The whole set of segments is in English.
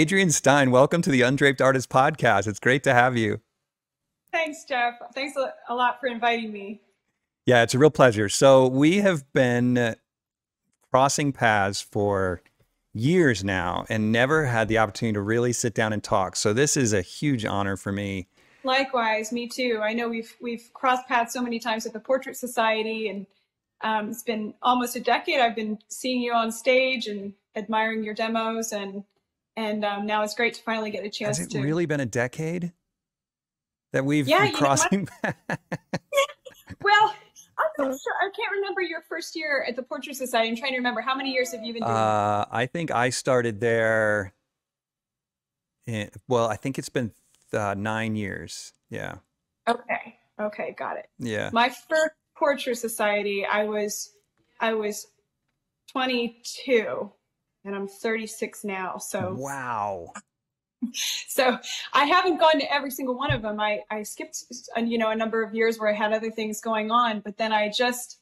Adrienne Stein, welcome to the Undraped Artist Podcast. It's great to have you. Thanks, Jeff. Thanks a lot for inviting me. Yeah, it's a real pleasure. So, we have been crossing paths for years now and never had the opportunity to really sit down and talk. So, this is a huge honor for me. Likewise, me too. I know we've we've crossed paths so many times at the Portrait Society, and um, it's been almost a decade. I've been seeing you on stage and admiring your demos, and and um, now it's great to finally get a chance. Has it to... really been a decade that we've yeah, been crossing? well, I'm not sure. I can't remember your first year at the Portrait Society. I'm trying to remember how many years have you been doing? Uh, I think I started there. In, well, I think it's been uh, nine years. Yeah. Okay. Okay. Got it. Yeah. My first Portrait Society, I was, I was 22 and I'm 36 now. So wow. So I haven't gone to every single one of them. I I skipped you know a number of years where I had other things going on, but then I just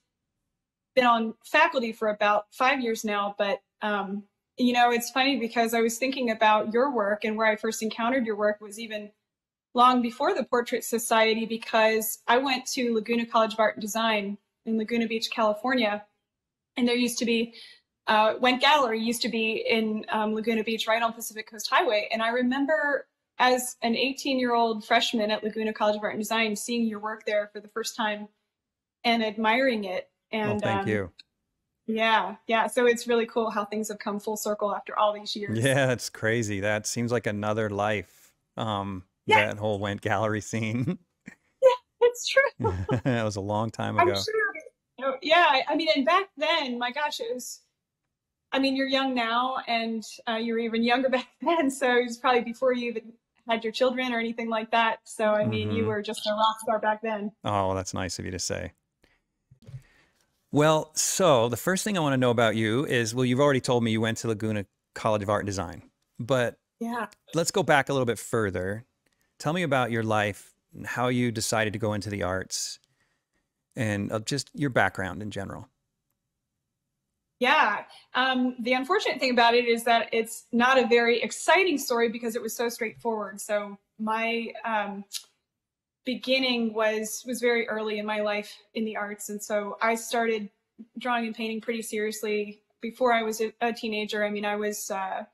been on faculty for about five years now. But um, you know it's funny because I was thinking about your work and where I first encountered your work was even long before the Portrait Society because I went to Laguna College of Art and Design in Laguna Beach, California, and there used to be uh, Wendt Gallery used to be in um, Laguna Beach, right on Pacific Coast Highway. And I remember as an 18 year old freshman at Laguna College of Art and Design, seeing your work there for the first time and admiring it. And well, thank um, you. Yeah, yeah. So it's really cool how things have come full circle after all these years. Yeah, it's crazy. That seems like another life. Um, yeah. that whole Wendt Gallery scene. Yeah, it's true. that was a long time ago. I'm sure. Yeah, I mean, and back then, my gosh, it was I mean, you're young now, and uh, you were even younger back then. So it was probably before you even had your children or anything like that. So I mean, mm-hmm. you were just a rock star back then. Oh, that's nice of you to say. Well, so the first thing I want to know about you is well, you've already told me you went to Laguna College of Art and Design, but yeah, let's go back a little bit further. Tell me about your life, how you decided to go into the arts, and uh, just your background in general. Yeah. Um, the unfortunate thing about it is that it's not a very exciting story because it was so straightforward. So my um, beginning was was very early in my life in the arts, and so I started drawing and painting pretty seriously before I was a, a teenager. I mean, I was. Uh,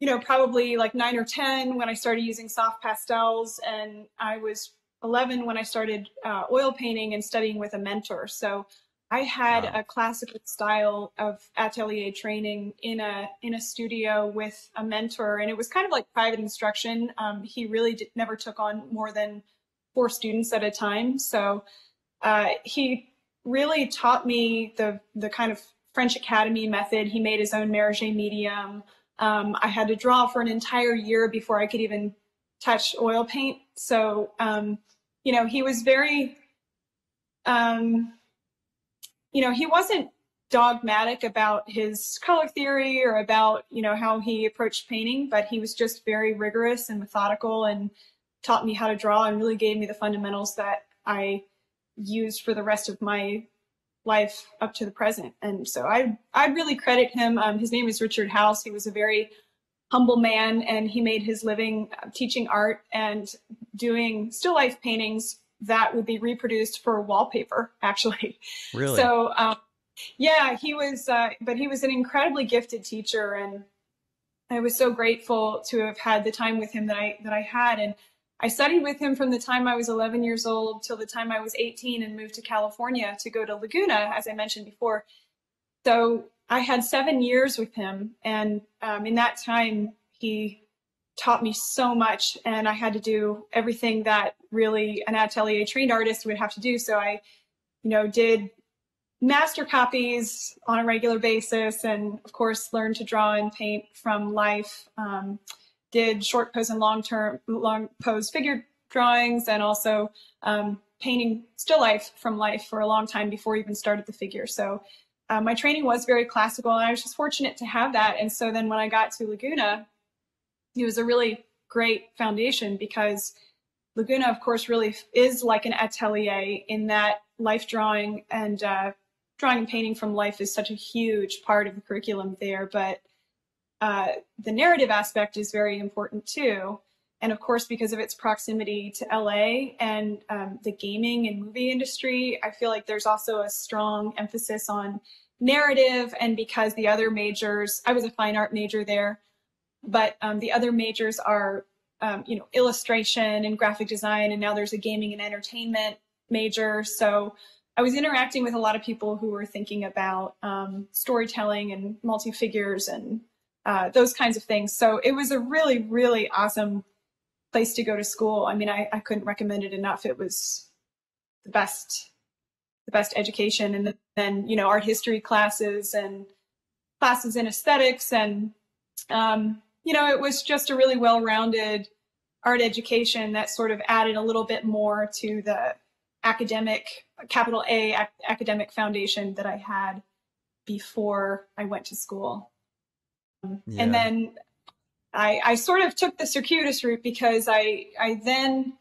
you know, probably like nine or 10 when I started using soft pastels, and I was 11 when I started uh, oil painting and studying with a mentor. So I had wow. a classical style of atelier training in a in a studio with a mentor, and it was kind of like private instruction. Um, he really did, never took on more than four students at a time, so uh, he really taught me the the kind of French Academy method. He made his own Maroger medium. Um, I had to draw for an entire year before I could even touch oil paint. So, um, you know, he was very um, you know, he wasn't dogmatic about his color theory or about, you know, how he approached painting, but he was just very rigorous and methodical and taught me how to draw and really gave me the fundamentals that I used for the rest of my life up to the present. And so I I really credit him. Um, his name is Richard House. He was a very humble man and he made his living teaching art and doing still life paintings that would be reproduced for wallpaper, actually. Really? So, um, yeah, he was, uh, but he was an incredibly gifted teacher, and I was so grateful to have had the time with him that I that I had. And I studied with him from the time I was 11 years old till the time I was 18 and moved to California to go to Laguna, as I mentioned before. So I had seven years with him, and um, in that time, he taught me so much and I had to do everything that really an atelier trained artist would have to do. So I, you know, did master copies on a regular basis and of course learned to draw and paint from life. Um, did short pose and long term, long pose figure drawings and also um, painting still life from life for a long time before even started the figure. So uh, my training was very classical and I was just fortunate to have that. And so then when I got to Laguna, it was a really great foundation because Laguna, of course, really is like an atelier in that life drawing and uh, drawing and painting from life is such a huge part of the curriculum there. But uh, the narrative aspect is very important too. And of course, because of its proximity to LA and um, the gaming and movie industry, I feel like there's also a strong emphasis on narrative. And because the other majors, I was a fine art major there, but um, the other majors are, um, you know, illustration and graphic design, and now there's a gaming and entertainment major. So I was interacting with a lot of people who were thinking about um, storytelling and multi figures and uh, those kinds of things. So it was a really, really awesome place to go to school. I mean, I, I couldn't recommend it enough. It was the best, the best education. And then, you know, art history classes and classes in aesthetics. And, um, you know, it was just a really well rounded art education that sort of added a little bit more to the academic, capital A ac academic foundation that I had before I went to school. Yeah. And then I, I sort of took the circuitous route because I, I then,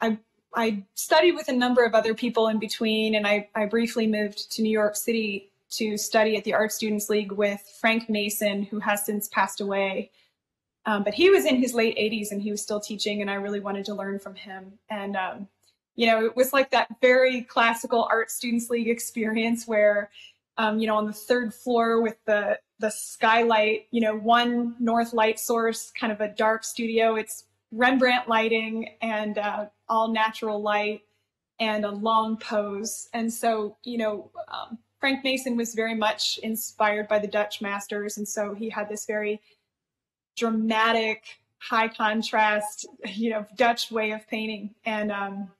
I, I studied with a number of other people in between, and I, I briefly moved to New York City to study at the Art Students League with Frank Mason, who has since passed away. Um, but he was in his late 80s and he was still teaching, and I really wanted to learn from him. And um, you know, it was like that very classical Art Students League experience where, um, you know, on the third floor with the the skylight, you know, one north light source, kind of a dark studio. It's Rembrandt lighting and uh, all natural light and a long pose. And so, you know, um, Frank Mason was very much inspired by the Dutch masters, and so he had this very dramatic, high contrast, you know, Dutch way of painting. And um,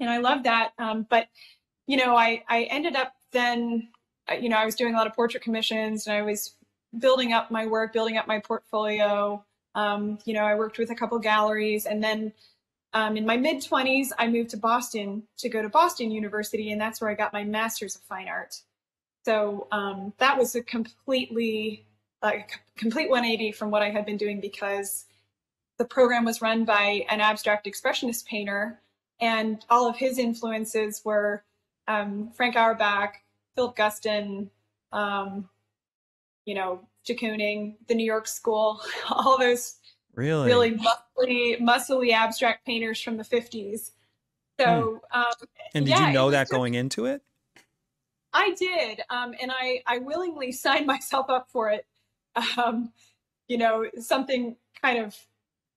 and I love that. Um, but you know, I I ended up then, uh, you know, I was doing a lot of portrait commissions, and I was building up my work, building up my portfolio. Um, you know, I worked with a couple galleries, and then um, in my mid 20s, I moved to Boston to go to Boston University, and that's where I got my master's of fine art. So um, that was a completely, like, complete 180 from what I had been doing because the program was run by an abstract expressionist painter and all of his influences were um, Frank Auerbach, Philip Guston, um, you know, de Kooning, the New York School, all those really really muscly, muscly abstract painters from the 50s. So, hmm. um, and did yeah, you know that going into it? I did, um, and I I willingly signed myself up for it. Um, you know, something kind of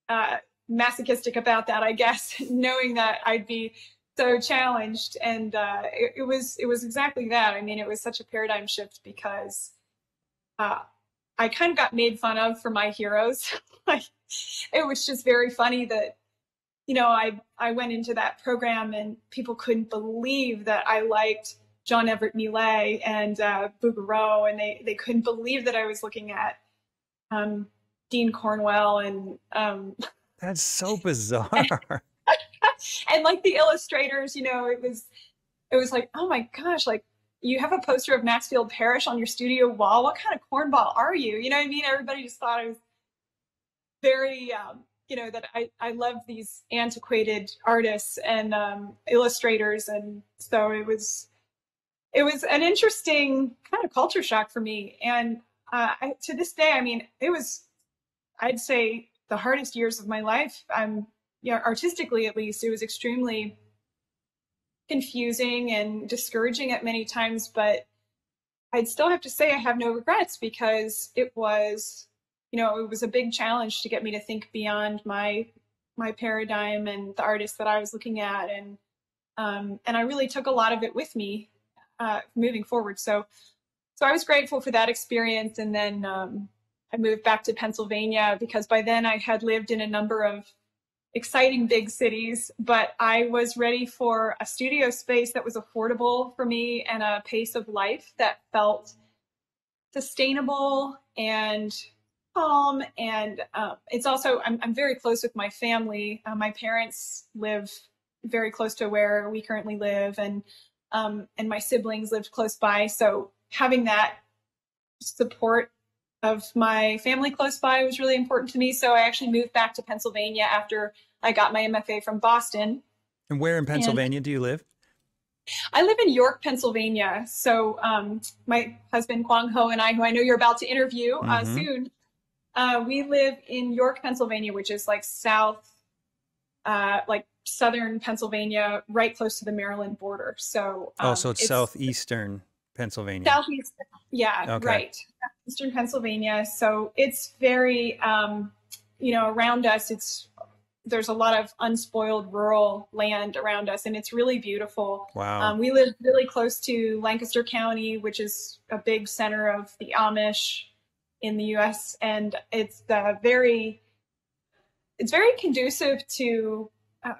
uh, masochistic about that, I guess, knowing that I'd be so challenged. And uh, it, it, was it was exactly that. I mean, it was such a paradigm shift because uh, I kind of got made fun of for my heroes. like it was just very funny that you know I I went into that program and people couldn't believe that I liked John Everett Millais and uh, Bouguereau, and they they couldn't believe that I was looking at um, Dean Cornwell and um, that's so bizarre. and like the illustrators, you know, it was it was like, oh my gosh, like you have a poster of Maxfield Parrish on your studio wall. What kind of cornball are you? You know what I mean? Everybody just thought I was very um, you know, that I, I love these antiquated artists and um, illustrators. And so it was it was an interesting kind of culture shock for me. And uh, I, to this day, I mean, it was, I'd say, the hardest years of my life. I'm, you know, artistically at least, it was extremely confusing and discouraging at many times, but I'd still have to say I have no regrets because it was, you know, it was a big challenge to get me to think beyond my my paradigm and the artists that I was looking at, and um, and I really took a lot of it with me uh, moving forward. So, so I was grateful for that experience, and then um, I moved back to Pennsylvania because by then I had lived in a number of exciting big cities, but I was ready for a studio space that was affordable for me and a pace of life that felt sustainable and calm. And um, it's also, I'm, I'm, very close with my family. Uh, my parents live very close to where we currently live, and um, and my siblings lived close by. So having that support of my family close by was really important to me. So I actually moved back to Pennsylvania after I got my MFA from Boston. And where in Pennsylvania and do you live? I live in York, Pennsylvania. So um, my husband Quang Ho and I, who I know you're about to interview uh, mm-hmm. soon, Uh, we live in York, Pennsylvania, which is like south, uh, like southern Pennsylvania, right close to the Maryland border. So, um, oh, so um, it's, it's, southeastern Pennsylvania. Southeast, yeah, okay. right, eastern Pennsylvania. So it's very, um, you know, around us. It's there's a lot of unspoiled rural land around us, and it's really beautiful. Wow. Um, we live really close to Lancaster County, which is a big center of the Amish in the U.S., and it's uh, very it's very conducive to uh,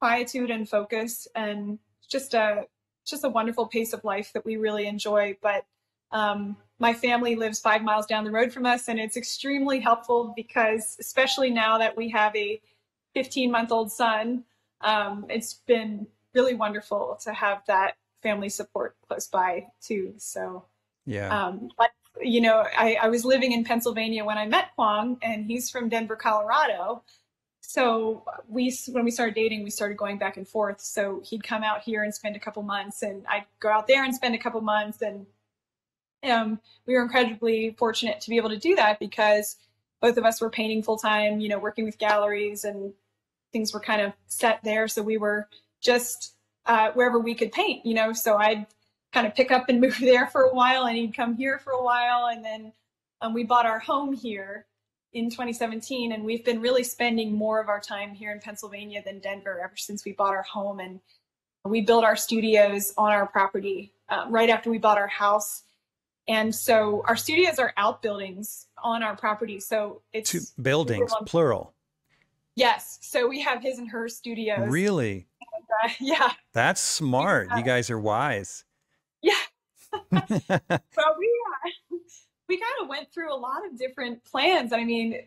quietude and focus, and just a just a wonderful pace of life that we really enjoy. But um, my family lives five miles down the road from us, and it's extremely helpful because, especially now that we have a 15 month old son, um, it's been really wonderful to have that family support close by too. So, yeah. Um, but, you know, I, I was living in Pennsylvania when I met Quang, and he's from Denver, Colorado. So we, when we started dating, we started going back and forth. So he'd come out here and spend a couple months, and I'd go out there and spend a couple months. And um, we were incredibly fortunate to be able to do that because both of us were painting full time, you know, working with galleries and things were kind of set there. So we were just uh, wherever we could paint, you know. So I'd kind of pick up and move there for a while, and he'd come here for a while, and then um, we bought our home here in 2017, and we've been really spending more of our time here in Pennsylvania than Denver ever since we bought our home, and we built our studios on our property um, right after we bought our house. And so our studios are outbuildings on our property. So it's two buildings, plural. Yes. So we have his and her studios. Really? And, uh, yeah. That's smart. Yeah. You guys are wise. Yeah. well, we uh, we kind of went through a lot of different plans. I mean,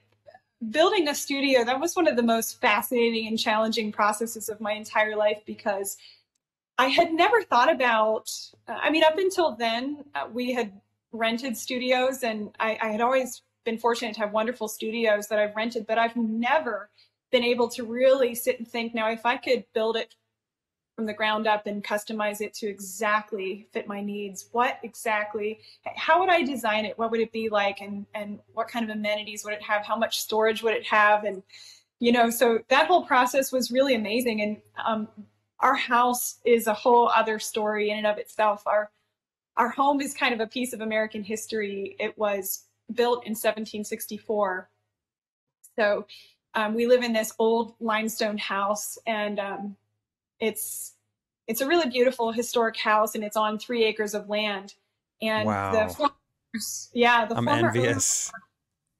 building a studio that was one of the most fascinating and challenging processes of my entire life because I had never thought about. I mean, up until then, uh, we had rented studios, and I, I had always been fortunate to have wonderful studios that I've rented, but I've never been able to really sit and think now if I could build it from the ground up and customize it to exactly fit my needs. What exactly how would i design it? What would it be like? And and what kind of amenities would it have? How much storage would it have? And you know so that whole process was really amazing. And um, our house is a whole other story in and of itself. Our our home is kind of a piece of american history. It was built in 1764 so um, we live in this old limestone house, and um, it's it's a really beautiful historic house, and it's on three acres of land. And wow. the yeah, the I'm former envious. Owner,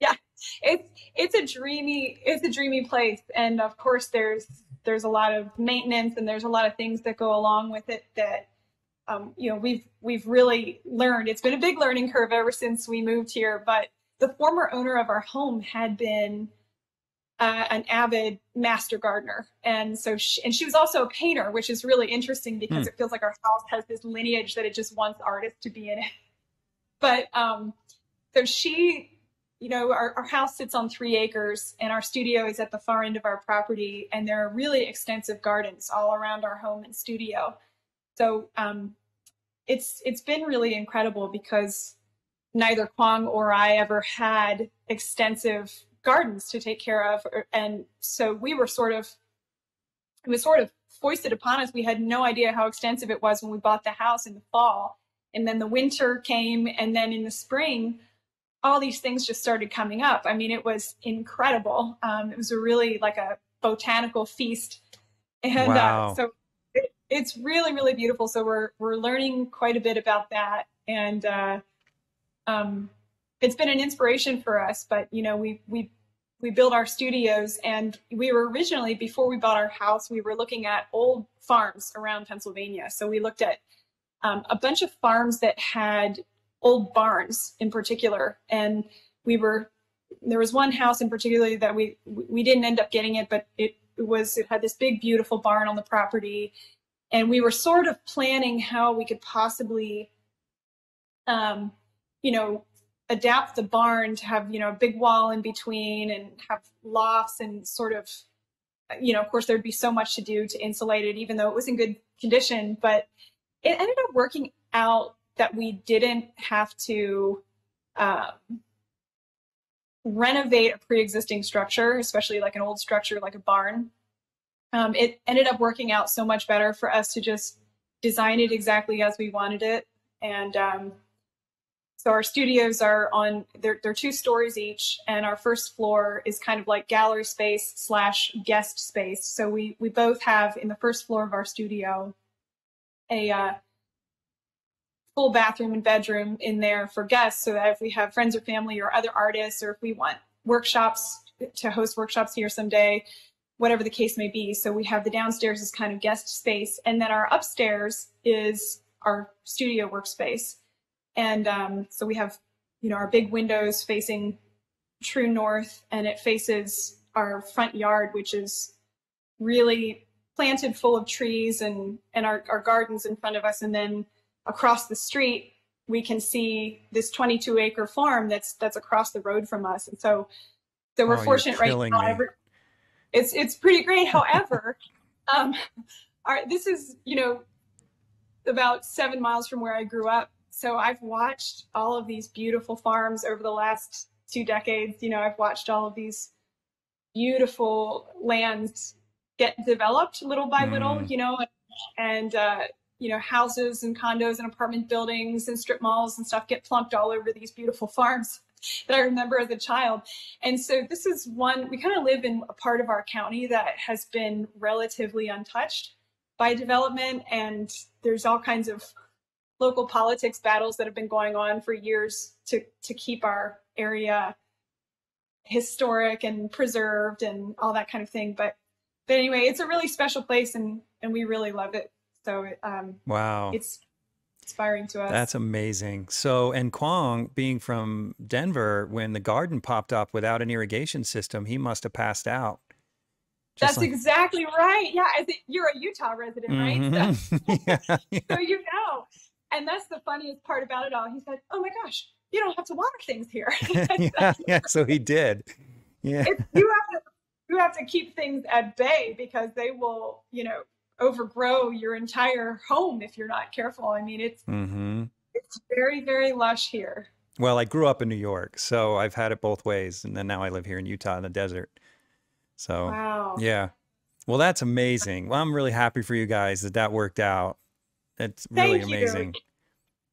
yeah, it's it's a dreamy it's a dreamy place, and of course there's there's a lot of maintenance and there's a lot of things that go along with it that um, you know we've we've really learned. It's been a big learning curve ever since we moved here, but the former owner of our home had been uh, an avid master gardener, and so she, and she was also a painter, which is really interesting because mm. it feels like our house has this lineage that it just wants artists to be in it. But um, so she, you know, our, our house sits on three acres, and our studio is at the far end of our property, and there are really extensive gardens all around our home and studio. So um, it's it's been really incredible because neither Quang or I ever had extensive gardens to take care of. And so we were sort of, it was sort of foisted upon us. We had no idea how extensive it was when we bought the house in the fall. And then the winter came, and then in the spring, all these things just started coming up. I mean, it was incredible. Um, it was a really like a botanical feast. And uh, wow. uh, so it, it's really, really beautiful. So we're, we're learning quite a bit about that. And uh, um, it's been an inspiration for us. But you know, we we we built our studios, and we were originally before we bought our house, we were looking at old farms around Pennsylvania. So we looked at um, a bunch of farms that had old barns in particular, and we were there was one house in particular that we we didn't end up getting it, but it was it had this big beautiful barn on the property, and we were sort of planning how we could possibly, um, you know, adapt the barn to have you know a big wall in between and have lofts and sort of you know of course there'd be so much to do to insulate it even though it was in good condition but it ended up working out that we didn't have to um, renovate a pre-existing structure, especially like an old structure like a barn. Um, it ended up working out so much better for us to just design it exactly as we wanted it. And um, so our studios are on, they're, they're two stories each, and our first floor is kind of like gallery space slash guest space. So we, we both have in the first floor of our studio a uh, full bathroom and bedroom in there for guests so that if we have friends or family or other artists, or if we want workshops to host workshops here someday, whatever the case may be. So we have the downstairs as kind of guest space, and then our upstairs is our studio workspace. And um, so we have, you know, our big windows facing true north, and it faces our front yard, which is really planted full of trees and and our, our gardens in front of us. And then across the street, we can see this 22 acre farm that's that's across the road from us. And so so we're Oh, fortunate right now. Every, it's it's pretty great. However, um, our, this is you know about seven miles from where I grew up. So I've watched all of these beautiful farms over the last two decades. You know, I've watched all of these beautiful lands get developed little by little. Mm. You know, and uh, you know houses and condos and apartment buildings and strip malls and stuff get plunked all over these beautiful farms that I remember as a child. And so this is one we kind of live in a part of our county that has been relatively untouched by development and there's all kinds of local politics battles that have been going on for years to to keep our area historic and preserved and all that kind of thing but but anyway it's a really special place and and we really love it so um Wow. it's inspiring to us That's amazing. So, and Quang, being from Denver, when the garden popped up without an irrigation system, he must have passed out. Just that's like- exactly right yeah I think you're a utah resident right So- Mhm. yeah, yeah. so you know. And that's the funniest part about it all. He said, "Oh my gosh, you don't have to water things here. yeah, yeah. So he did. Yeah. It's- you have to you have to keep things at bay because they will, you know, overgrow your entire home if you're not careful. I mean, it's hmm it's very very lush here. Well, I grew up in New York, so I've had it both ways, and then now I live here in Utah in the desert. So, Wow. yeah. Well, that's amazing. Well, I'm really happy for you guys that that worked out. It's Thank really you. amazing.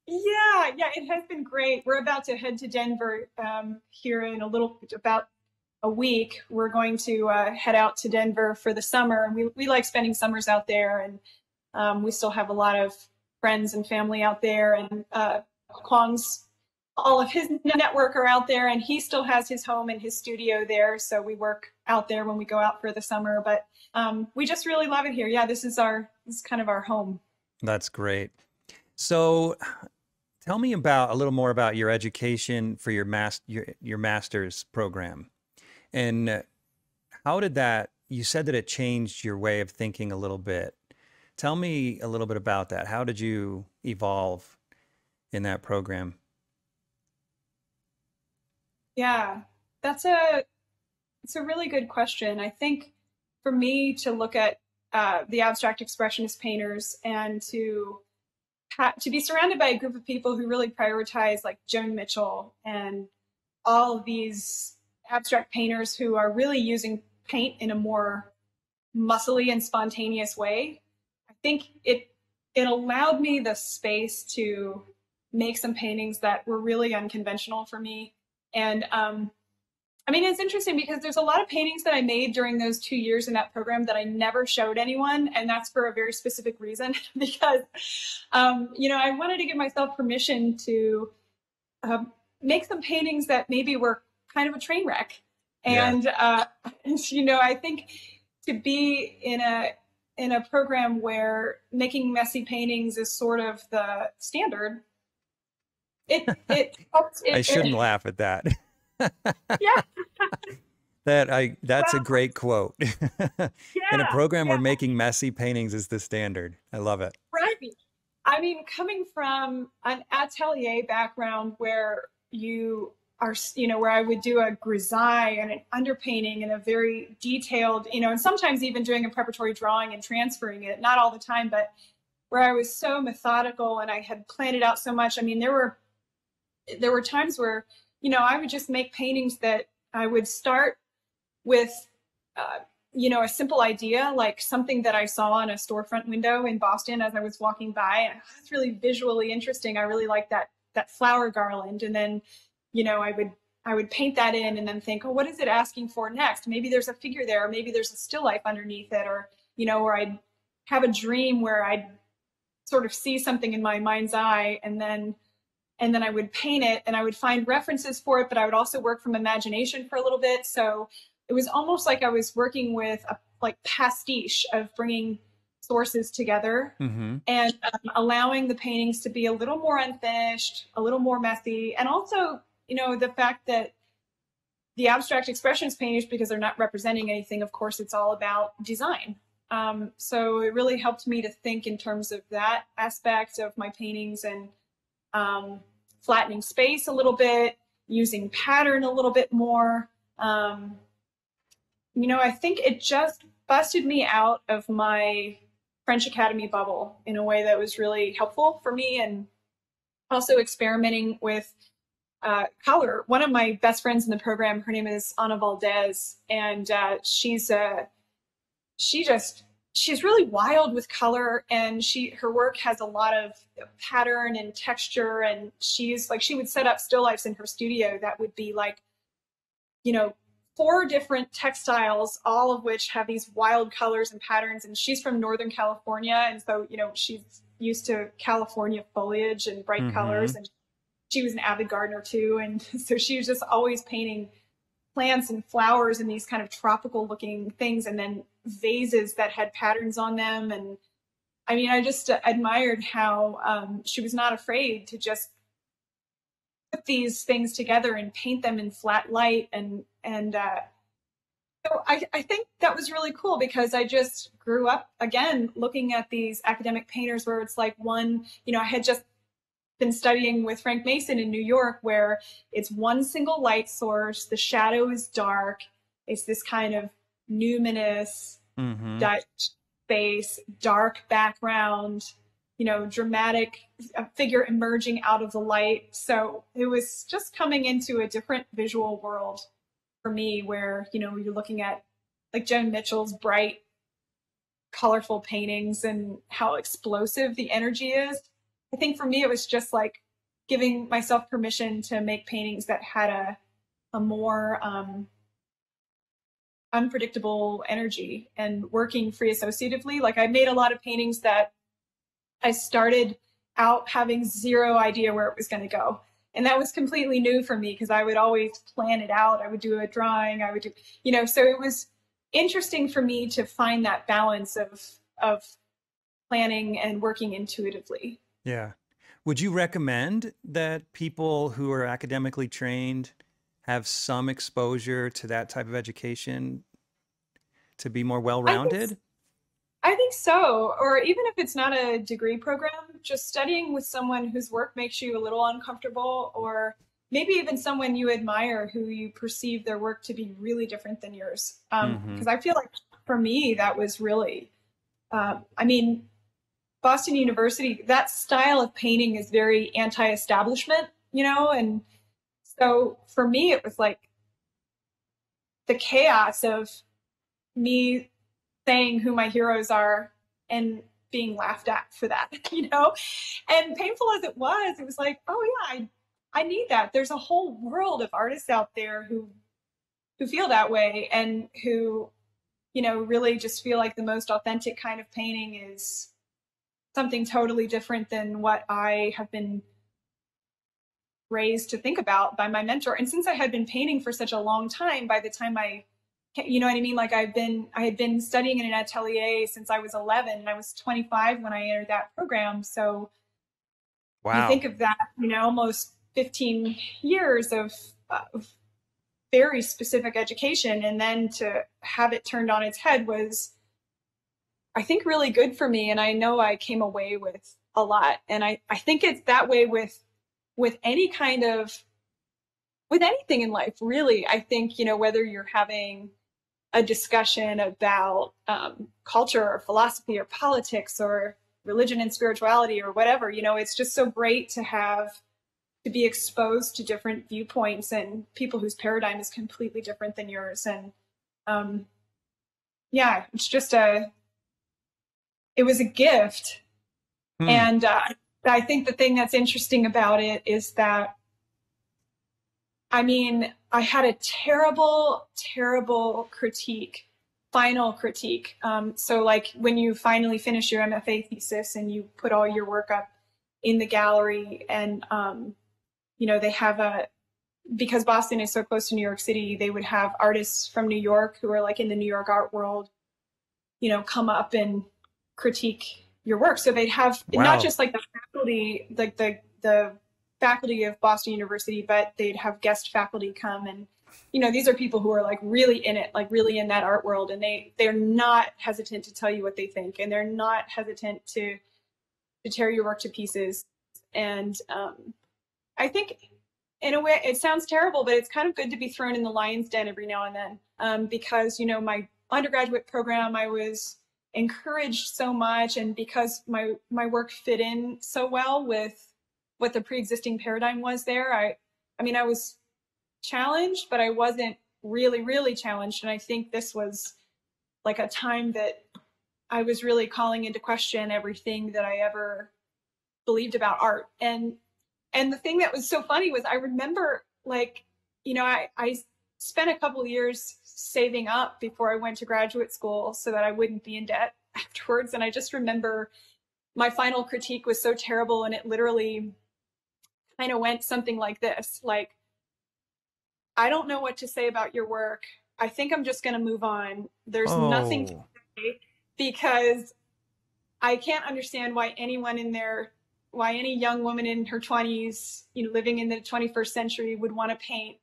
Yeah, yeah, it has been great. We're about to head to Denver um, here in a little about a week. We're going to uh, head out to Denver for the summer, and we we like spending summers out there. And um, we still have a lot of friends and family out there. And uh, Quang's all of his network are out there, and he still has his home and his studio there. So we work out there when we go out for the summer. But um, we just really love it here. Yeah, this is our this is kind of our home. That's great. So, tell me about a little more about your education for your mas your your master's program, and uh, how did that? You said that it changed your way of thinking a little bit. Tell me a little bit about that. How did you evolve in that program? Yeah, that's a it's a really good question. I think for me to look at uh, the abstract expressionist painters and to ha- to be surrounded by a group of people who really prioritize like Joan Mitchell and all these abstract painters who are really using paint in a more muscly and spontaneous way. I think it it allowed me the space to make some paintings that were really unconventional for me and um, I mean, it's interesting because there's a lot of paintings that I made during those two years in that program that I never showed anyone. And that's for a very specific reason because, um, you know, I wanted to give myself permission to uh, make some paintings that maybe were kind of a train wreck. Yeah. And, uh, and, you know, I think to be in a, in a program where making messy paintings is sort of the standard, it, it, helps- it I shouldn't laugh at that. Yeah. That I that's a great quote. In a Yeah, program where making messy paintings is the standard. I love it. Right. I mean, coming from an atelier background where you are, you know, where I would do a grisaille and an underpainting and a very detailed, you know, and sometimes even doing a preparatory drawing and transferring it, not all the time, but where I was so methodical and I had planned it out so much. I mean, there were there were times where, you know, I would just make paintings that I would start with, uh, you know, a simple idea like something that I saw on a storefront window in Boston as I was walking by. And it's really visually interesting. I really like that that flower garland. And then, you know, I would I would paint that in and then think, oh, what is it asking for next? Maybe there's a figure there, or maybe there's a still life underneath it, or you know, or I'd have a dream where I'd sort of see something in my mind's eye and then and then I would paint it and I would find references for it, but I would also work from imagination for a little bit. So it was almost like I was working with a like pastiche of bringing sources together mm-hmm. and um, allowing the paintings to be a little more unfinished, a little more messy, and also, you know, the fact that the abstract expressions paintings, because they're not representing anything, of course, it's all about design. Um, so it really helped me to think in terms of that aspect of my paintings and um, flattening space a little bit, using pattern a little bit more. Um, you know, I think it just busted me out of my French Academy bubble in a way that was really helpful for me and also experimenting with uh, color. One of my best friends in the program, her name is Ana Valdez, and uh, she's a she just she's really wild with color and she her work has a lot of pattern and texture and she's like she would set up still lifes in her studio that would be like you know four different textiles all of which have these wild colors and patterns and she's from northern california and so you know she's used to california foliage and bright mm-hmm. colors and she was an avid gardener too and so she was just always painting plants and flowers and these kind of tropical looking things and then vases that had patterns on them. And i mean i just admired how um, she was not afraid to just put these things together and paint them in flat light. And and uh, so I, I think that was really cool because I just grew up again looking at these academic painters where it's like one, you know, I had just been studying with Frank Mason in New York, where it's one single light source, the shadow is dark, it's this kind of numinous mm-hmm. space, dark background, you know, dramatic figure emerging out of the light. So it was just coming into a different visual world for me, where you know you're looking at like Joan Mitchell's bright, colorful paintings and how explosive the energy is I think for me, it was just like giving myself permission to make paintings that had a, a more um, unpredictable energy and working free associatively. Like I made a lot of paintings that I started out having zero idea where it was going to go. And that was completely new for me because I would always plan it out. I would do a drawing, I would do, you know, so it was interesting for me to find that balance of of planning and working intuitively. Yeah. Would you recommend that people who are academically trained have some exposure to that type of education to be more well rounded? I think so. Or even if it's not a degree program, just studying with someone whose work makes you a little uncomfortable, or maybe even someone you admire who you perceive their work to be really different than yours. Because um, mm-hmm. I feel like for me, that was really, uh, I mean, Boston University, that style of painting is very anti establishment, you know? And so for me, it was like the chaos of me saying who my heroes are and being laughed at for that, you know? And painful as it was, it was like, oh yeah, I I need that. There's a whole world of artists out there who who feel that way and who, you know, really just feel like the most authentic kind of painting is something totally different than what I have been raised to think about by my mentor. And since I had been painting for such a long time, by the time I, you know what I mean? Like I've been, I had been studying in an atelier since I was 11 and I was 25 when I entered that program. So wow. you think of that, you know, almost 15 years of, of very specific education. And then to have it turned on its head was, I think really good for me. And I know I came away with a lot. And I, I think it's that way with with any kind of with anything in life, really. I think, you know, whether you're having a discussion about um, culture or philosophy or politics or religion and spirituality or whatever, you know, it's just so great to have to be exposed to different viewpoints and people whose paradigm is completely different than yours. And um, yeah, it's just a, it was a gift. Hmm. And uh, I think the thing that's interesting about it is that, I mean, I had a terrible, terrible critique, final critique. Um, so, like when you finally finish your MFA thesis and you put all your work up in the gallery, and um, you know they have a because Boston is so close to New York City, they would have artists from New York who are like in the New York art world, you know, come up and critique your work. So they'd have wow. not just like the faculty, like the the faculty of Boston University, but they'd have guest faculty come and you know these are people who are like really in it like really in that art world and they they're not hesitant to tell you what they think and they're not hesitant to to tear your work to pieces and um, i think in a way it sounds terrible but it's kind of good to be thrown in the lion's den every now and then um, because you know my undergraduate program i was encouraged so much and because my my work fit in so well with what the pre-existing paradigm was there i i mean i was challenged but i wasn't really really challenged. And i think this was like a time that i was really calling into question everything that i ever believed about art. And and the thing that was so funny was i remember like you know i i spent a couple years saving up before I went to graduate school so that I wouldn't be in debt afterwards. And I just remember my final critique was so terrible and it literally kind of went something like this like, I don't know what to say about your work. I think I'm just going to move on. There's oh. nothing to oh. say because I can't understand why anyone in their why any young woman in her 20s, you know, living in the 21st century would want to paint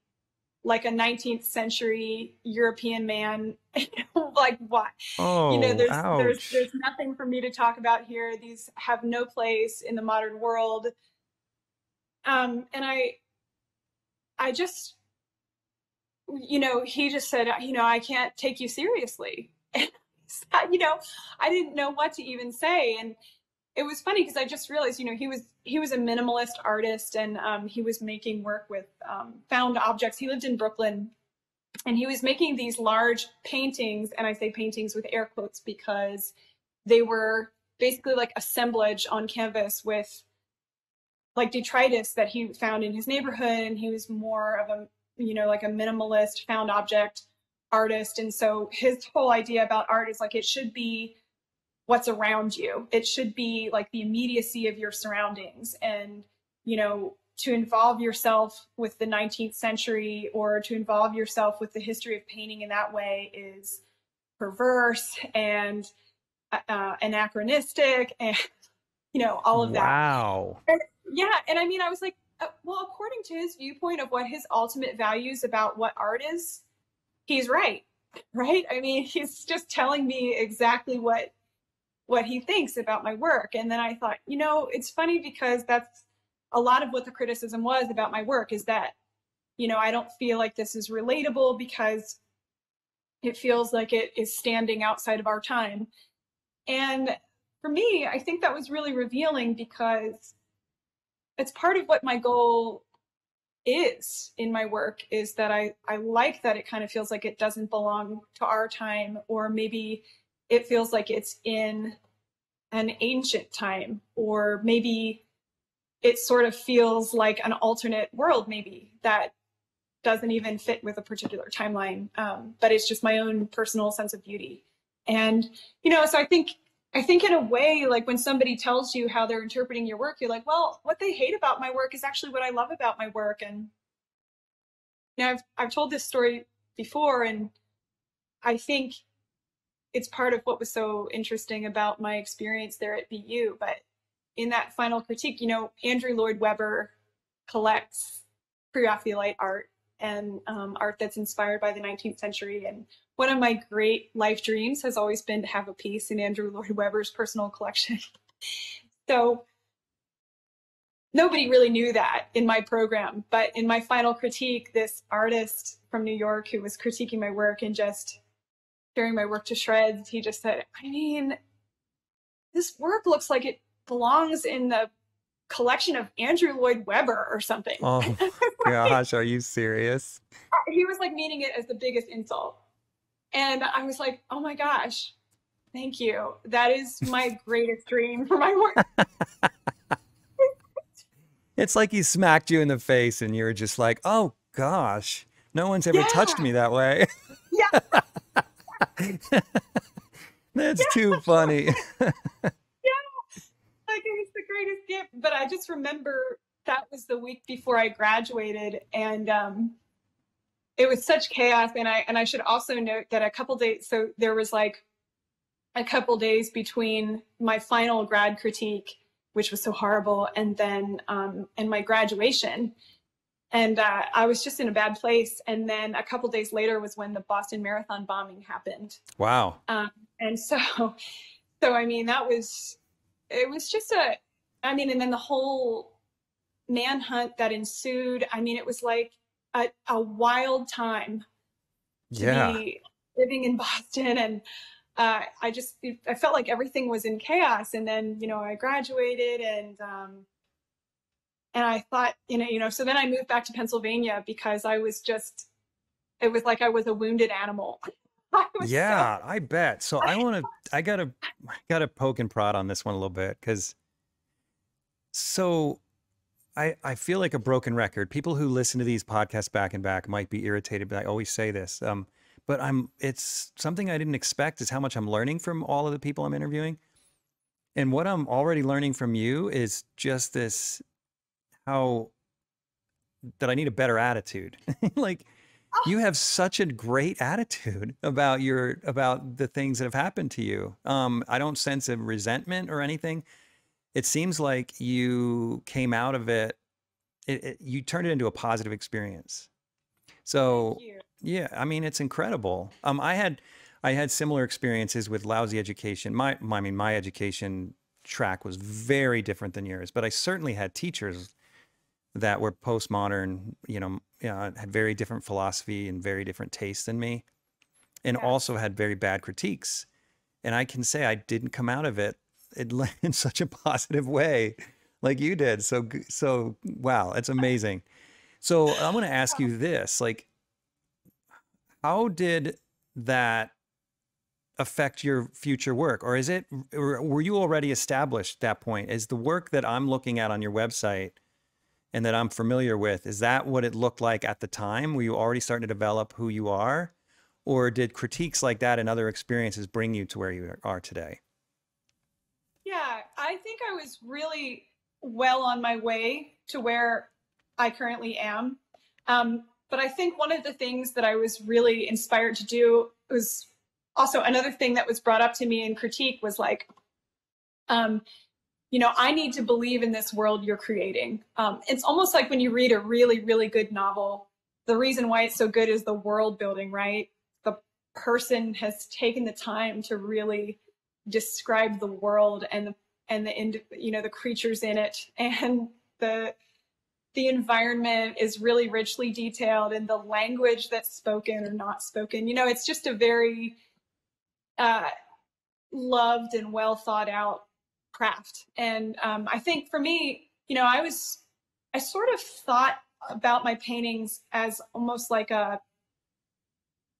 like a 19th century European man. like what? Oh, you know, there's ouch. there's there's nothing for me to talk about here. These have no place in the modern world. Um, and I, I just, you know, he just said, you know, I can't take you seriously. you know, I didn't know what to even say, and it was funny because I just realized, you know, he was he was a minimalist artist and um, he was making work with um, found objects. He lived in Brooklyn, and he was making these large paintings, and I say paintings with air quotes because they were basically like assemblage on canvas with like detritus that he found in his neighborhood, and he was more of a you know like a minimalist found object artist, and so his whole idea about art is like it should be what's around you. It should be like the immediacy of your surroundings and, you know, to involve yourself with the 19th century or to involve yourself with the history of painting in that way is perverse and uh, uh anachronistic and you know all of that. Wow. And, yeah and i mean i was like uh, well according to his viewpoint of what his ultimate values about what art is he's right right? I mean he's just telling me exactly what what he thinks about my work. And then I thought, you know, it's funny because that's a lot of what the criticism was about my work is that, you know, I don't feel like this is relatable because it feels like it is standing outside of our time. And for me, I think that was really revealing because it's part of what my goal is in my work is that I, I like that it kind of feels like it doesn't belong to our time or maybe it feels like it's in an ancient time, or maybe it sort of feels like an alternate world, maybe that doesn't even fit with a particular timeline. Um, but it's just my own personal sense of beauty. And, you know, so I think I think in a way, like when somebody tells you how they're interpreting your work, you're like, well, what they hate about my work is actually what I love about my work. And you know, I've I've told this story before, and I think it's part of what was so interesting about my experience there at BU. But in that final critique, you know, Andrew Lloyd Webber collects pre-Raphaelite art and um, art that's inspired by the 19th century. And one of my great life dreams has always been to have a piece in Andrew Lloyd Webber's personal collection. so nobody really knew that in my program. But in my final critique, this artist from New York who was critiquing my work and just tearing my work to shreds, he just said, I mean, this work looks like it belongs in the collection of Andrew Lloyd Webber or something. Oh gosh, are you serious? He was like meaning it as the biggest insult. And I was like, oh my gosh, thank you. That is my greatest dream for my work. it's like he smacked you in the face and you're just like, oh gosh, no one's ever yeah. touched me that way. Yeah. That's yeah. too funny. yeah. Like it's the greatest gift. But I just remember that was the week before I graduated and um it was such chaos and I and I should also note that a couple days so there was like a couple days between my final grad critique which was so horrible and then um and my graduation and uh, I was just in a bad place. And then a couple days later was when the Boston Marathon bombing happened. Wow. Um, and so, so I mean, that was it was just a, I mean, and then the whole manhunt that ensued. I mean, it was like a, a wild time. yeah. living in Boston and. Uh, I just I felt like everything was in chaos, and then you know I graduated, and um, and I thought, you know, you know, so then I moved back to Pennsylvania because I was just, it was like I was a wounded animal. yeah, so, I bet. So I want to, I gotta, I gotta poke and prod on this one a little bit because, so, I I feel like a broken record. People who listen to these podcasts back and back might be irritated, but I always say this. Um, but I'm, it's something I didn't expect is how much I'm learning from all of the people I'm interviewing. And what I'm already learning from you is just this how that I need a better attitude. like oh. you have such a great attitude about your about the things that have happened to you. Um, I don't sense a resentment or anything. It seems like you came out of it, it, it you turned it into a positive experience. So yeah, I mean it's incredible. Um, I had I had similar experiences with lousy education. My, my I mean my education track was very different than yours, but I certainly had teachers that were postmodern, you know, you uh, know, had very different philosophy and very different tastes than me, and yeah. also had very bad critiques. And I can say I didn't come out of it in such a positive way, like you did. So, so wow, it's amazing. So I'm going to ask you this: like, how did that affect your future work, or is it? Or were you already established at that point? Is the work that I'm looking at on your website? And that I'm familiar with. Is that what it looked like at the time? Were you already starting to develop who you are? Or did critiques like that and other experiences bring you to where you are today? Yeah, I think I was really well on my way to where I currently am. Um, but I think one of the things that I was really inspired to do was also another thing that was brought up to me in critique was like, um, you know, I need to believe in this world you're creating. Um, it's almost like when you read a really, really good novel, the reason why it's so good is the world building, right? The person has taken the time to really describe the world and the and the you know the creatures in it and the the environment is really richly detailed and the language that's spoken or not spoken you know it's just a very uh, loved and well thought out craft. And um, I think for me, you know, I was, I sort of thought about my paintings as almost like a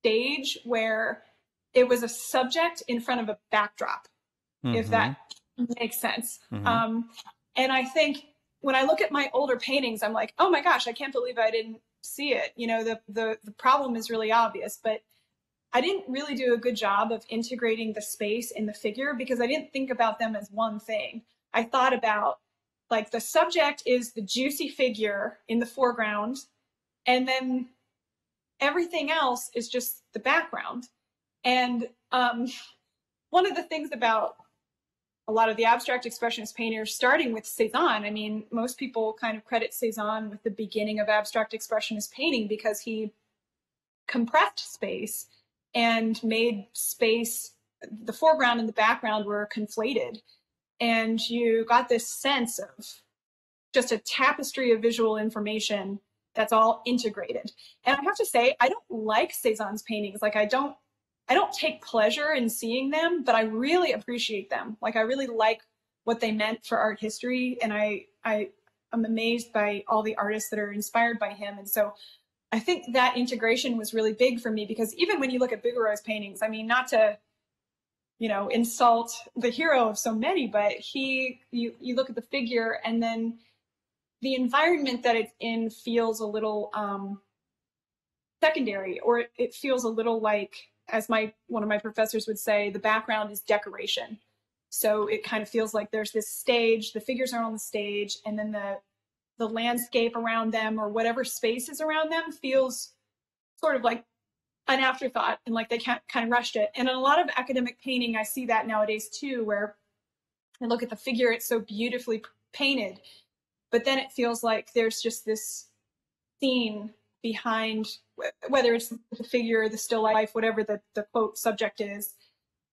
stage where it was a subject in front of a backdrop, mm-hmm. if that mm-hmm. makes sense. Mm-hmm. Um, and I think when I look at my older paintings, I'm like, oh my gosh, I can't believe I didn't see it. You know, the the the problem is really obvious, but I didn't really do a good job of integrating the space in the figure because I didn't think about them as one thing. I thought about like the subject is the juicy figure in the foreground, and then everything else is just the background. And um, one of the things about a lot of the abstract expressionist painters, starting with Cezanne, I mean, most people kind of credit Cezanne with the beginning of abstract expressionist painting because he compressed space and made space, the foreground and the background were conflated. And you got this sense of just a tapestry of visual information that's all integrated. And I have to say, I don't like Cezanne's paintings. Like I don't, I don't take pleasure in seeing them, but I really appreciate them. Like I really like what they meant for art history. And I, I am amazed by all the artists that are inspired by him. And so I think that integration was really big for me because even when you look at Bouguereau's paintings, I mean, not to, you know, insult the hero of so many, but he, you, you look at the figure and then the environment that it's in feels a little um, secondary, or it, feels a little like, as my one of my professors would say, the background is decoration. So it kind of feels like there's this stage, the figures are on the stage, and then the the landscape around them or whatever space is around them feels sort of like an afterthought and like they can't kind of rushed it. And in a lot of academic painting, I see that nowadays too, where I look at the figure, it's so beautifully painted, but then it feels like there's just this scene behind whether it's the figure, the still life, whatever the, the quote subject is.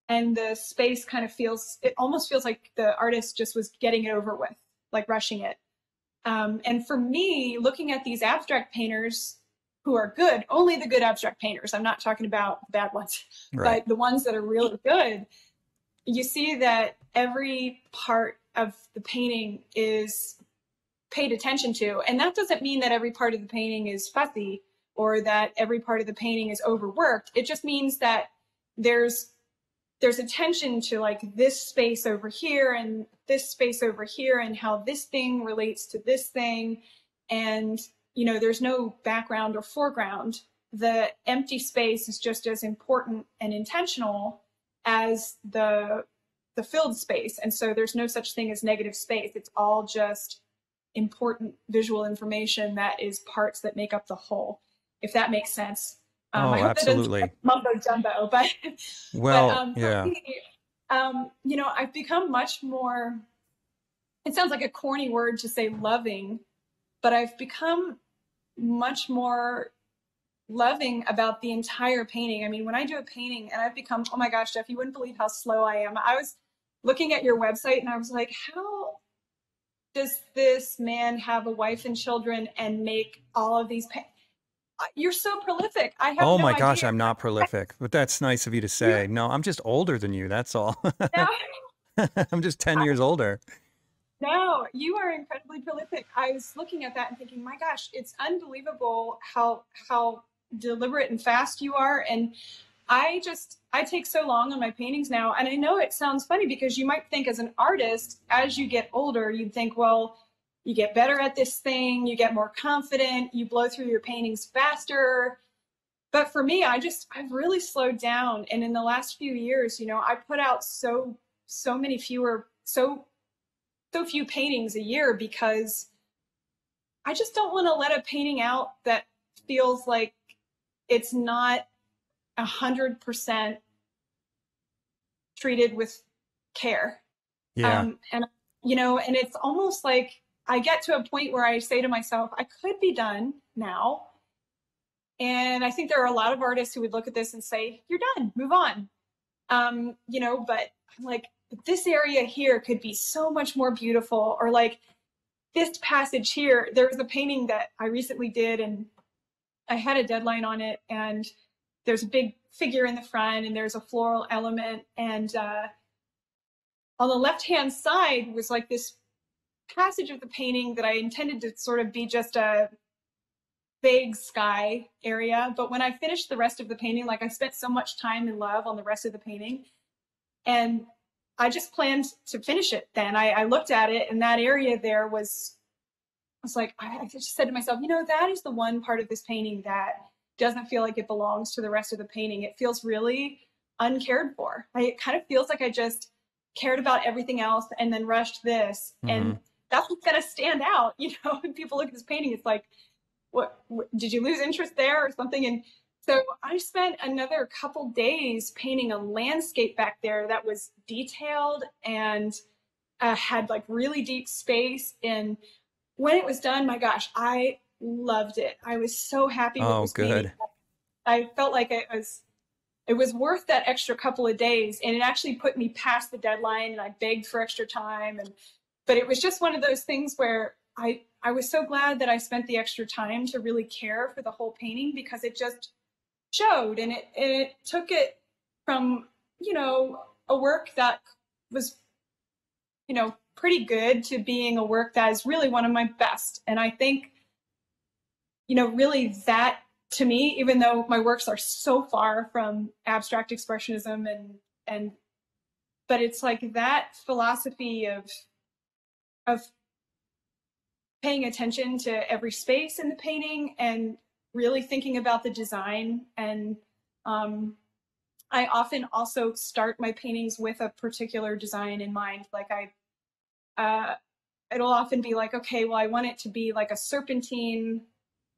And the space kind of feels, it almost feels like the artist just was getting it over with, like rushing it. Um, and for me, looking at these abstract painters who are good, only the good abstract painters, I'm not talking about the bad ones, right. but the ones that are really good, you see that every part of the painting is paid attention to. And that doesn't mean that every part of the painting is fussy or that every part of the painting is overworked. It just means that there's there's attention to like this space over here and this space over here and how this thing relates to this thing. And you know there's no background or foreground. The empty space is just as important and intentional as the the filled space. And so there's no such thing as negative space. It's all just important visual information that is parts that make up the whole if that makes sense um, oh, absolutely. Mumbo jumbo, but well, but, um, yeah. Me, um, you know, I've become much more. It sounds like a corny word to say loving, but I've become much more loving about the entire painting. I mean, when I do a painting, and I've become, oh my gosh, Jeff, you wouldn't believe how slow I am. I was looking at your website, and I was like, how does this man have a wife and children and make all of these? Pa- you're so prolific. I have Oh no my gosh, idea. I'm not prolific, but that's nice of you to say. No, I'm just older than you. That's all. No, I'm just 10 years older. no, you are incredibly prolific. I was looking at that and thinking, my gosh, it's unbelievable how how deliberate and fast you are. And I just I take so long on my paintings now. And I know it sounds funny because you might think as an artist, as you get older, you'd think, well, you get better at this thing, you get more confident, you blow through your paintings faster. But for me, I just, I've really slowed down. And in the last few years, you know, I put out so, so many fewer, so, so few paintings a year because I just don't want to let a painting out that feels like it's not a hundred percent treated with care. Yeah. Um, and you know, and it's almost like I get to a point where I say to myself, I could be done now. And I think there are a lot of artists who would look at this and say, You're done, move on. Um, you know, but like, this area here could be so much more beautiful, or like this passage here. There was a painting that I recently did, and I had a deadline on it, and there's a big figure in the front, and there's a floral element, and uh, on the left hand side was like this passage of the painting that I intended to sort of be just a vague sky area. But when I finished the rest of the painting, like I spent so much time and love on the rest of the painting. And I just planned to finish it then. I, I looked at it and that area there was, I was like, I, just said to myself, you know, that is the one part of this painting that doesn't feel like it belongs to the rest of the painting. It feels really uncared for. It kind of feels like I just cared about everything else and then rushed this. Mm-hmm. And that's what's going to stand out. You know, when people look at this painting, it's like, what, what, did you lose interest there or something? And so I spent another couple days painting a landscape back there that was detailed and uh, had like really deep space. And when it was done, my gosh, I loved it. I was so happy. With oh, good. Painting. I felt like it was it was worth that extra couple of days and it actually put me past the deadline and I begged for extra time and but it was just one of those things where I I was so glad that I spent the extra time to really care for the whole painting because it just showed and it and it took it from you know a work that was you know pretty good to being a work that is really one of my best. And I think, you know, really that to me, even though my works are so far from abstract expressionism and and but it's like that philosophy of of paying attention to every space in the painting and really thinking about the design and um, I often also start my paintings with a particular design in mind. Like I, uh, it'll often be like, okay, well, I want it to be like a serpentine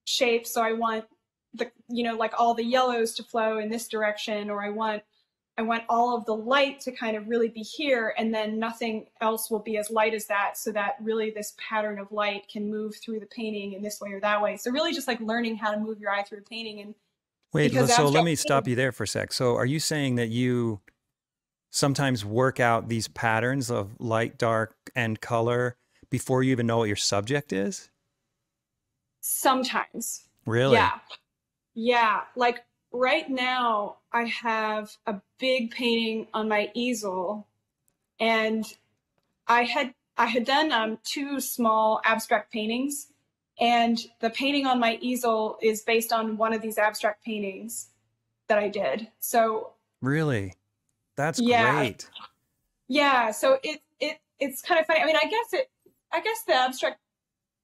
shape. So I want the, you know, like all the yellows to flow in this direction, or I want, I want all of the light to kind of really be here. And then nothing else will be as light as that. So that really this pattern of light can move through the painting in this way or that way. So really just like learning how to move your eye through a painting and Wait, so let me stop you there for a sec. So are you saying that you sometimes work out these patterns of light, dark, and color before you even know what your subject is? Sometimes. Really? Yeah. Yeah. Like right now, I have a big painting on my easel, and I had I had done um, two small abstract paintings and the painting on my easel is based on one of these abstract paintings that I did. So Really? That's yeah, great. Yeah. So it it it's kind of funny. I mean, I guess it I guess the abstract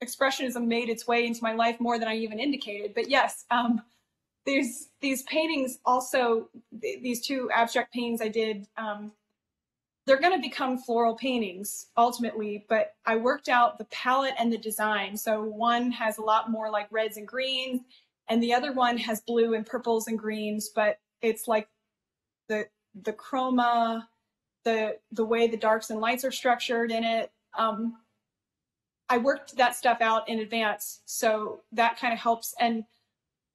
expressionism made its way into my life more than I even indicated. But yes, um, there's these paintings also th- these two abstract paintings I did um, they're going to become floral paintings ultimately, but I worked out the palette and the design. So one has a lot more like reds and greens, and the other one has blue and purples and greens, but it's like the the chroma, the the way the darks and lights are structured in it. Um, I worked that stuff out in advance, so that kind of helps. And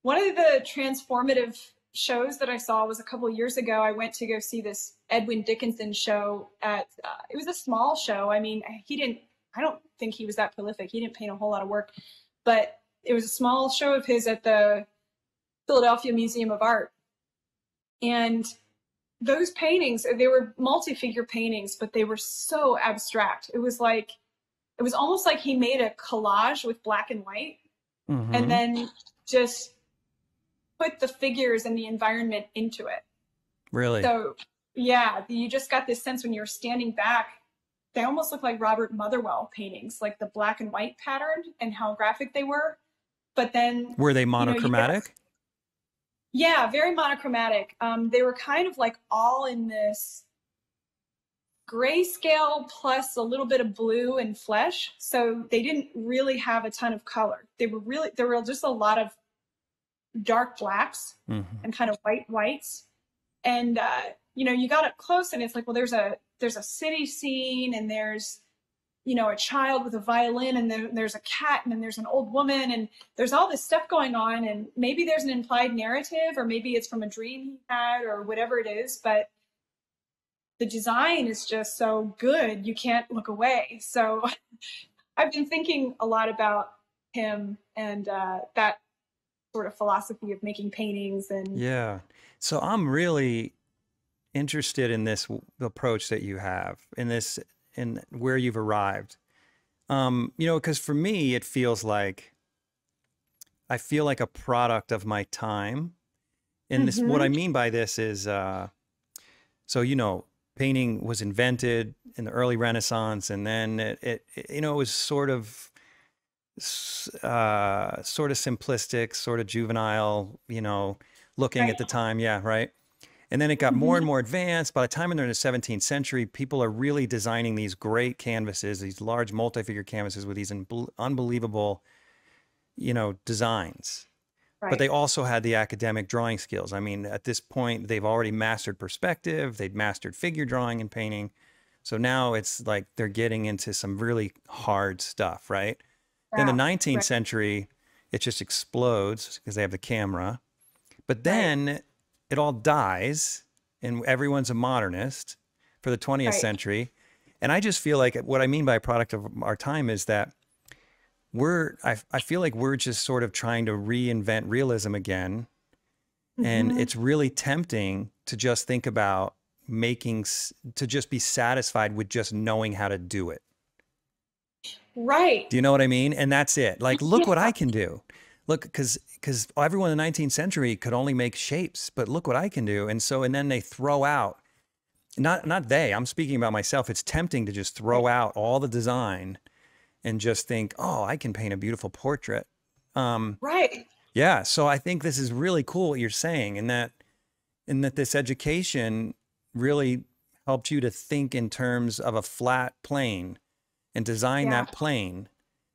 one of the transformative shows that I saw was a couple years ago. I went to go see this Edwin Dickinson show at. Uh, it was a small show. I mean, he didn't. I don't think he was that prolific. He didn't paint a whole lot of work, but it was a small show of his at the Philadelphia Museum of Art, and those paintings they were multi-figure paintings, but they were so abstract. It was like it was almost like he made a collage with black and white, mm-hmm. and then just put the figures and the environment into it. Really? So yeah, you just got this sense when you're standing back, they almost look like Robert Motherwell paintings, like the black and white pattern and how graphic they were. But then were they monochromatic? You know, yeah, very monochromatic. Um, they were kind of like all in this grayscale plus a little bit of blue and flesh. So they didn't really have a ton of color. They were really there were just a lot of dark blacks mm-hmm. and kind of white whites. And uh, you know, you got up close and it's like, well, there's a there's a city scene and there's you know a child with a violin and then there's a cat and then there's an old woman and there's all this stuff going on and maybe there's an implied narrative or maybe it's from a dream he had or whatever it is but the design is just so good you can't look away so i've been thinking a lot about him and uh, that sort of philosophy of making paintings and yeah so i'm really interested in this approach that you have in this in where you've arrived um you know because for me it feels like i feel like a product of my time and this mm-hmm. what i mm-hmm. mean by this is uh so you know painting was invented in the early renaissance and then it, it, it you know it was sort of uh, sort of simplistic, sort of juvenile, you know, looking right. at the time. Yeah, right. And then it got more and mm-hmm. more advanced. By the time they're in the 17th century, people are really designing these great canvases, these large multi-figure canvases with these unbelievable, you know, designs. Right. But they also had the academic drawing skills. I mean, at this point, they've already mastered perspective, they'd mastered figure drawing and painting. So now it's like they're getting into some really hard stuff, right? In the 19th right. century, it just explodes because they have the camera. But then right. it all dies, and everyone's a modernist for the 20th right. century. And I just feel like what I mean by a product of our time is that we're, I, I feel like we're just sort of trying to reinvent realism again. And mm-hmm. it's really tempting to just think about making, to just be satisfied with just knowing how to do it. Right. Do you know what I mean? And that's it. Like, look Yeah. what I can do. Look, because because everyone in the 19th century could only make shapes, but look what I can do. And so, and then they throw out, not not they. I'm speaking about myself. It's tempting to just throw out all the design, and just think, oh, I can paint a beautiful portrait. Um, Right. yeah. So I think this is really cool what you're saying, and that, and that this education really helped you to think in terms of a flat plane and design Yeah. that plane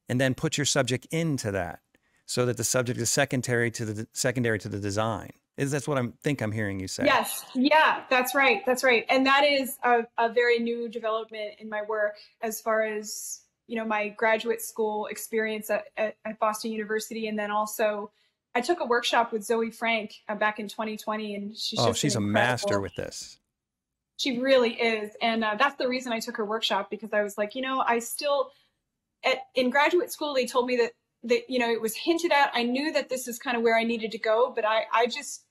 and then put your subject into that so that the subject is secondary to the secondary to the design is that's what i think i'm hearing you say Yes. Yeah, that's right. That's right. And that is a, a very new development in my work as far as, you know, my graduate school experience at, at, at Boston University. And then also I took a workshop with Zoe Frank uh, back in 2020 and she's oh she's a master with this She really is. And uh, that's the reason I took her workshop because I was like, you know, I still, at, in graduate school, they told me that, that, you know, it was hinted at. I knew that this is kind of where I needed to go, but I, I just,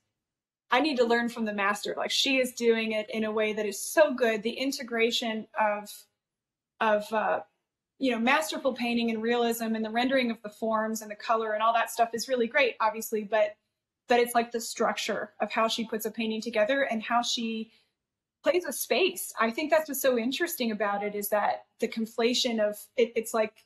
I need to learn from the master. Like she is doing it in a way that is so good. The integration of, of, uh, you know, masterful painting and realism and the rendering of the forms and the color and all that stuff is really great, obviously, but, but it's like the structure of how she puts a painting together and how she, plays with space. I think that's what's so interesting about it is that the conflation of it, it's like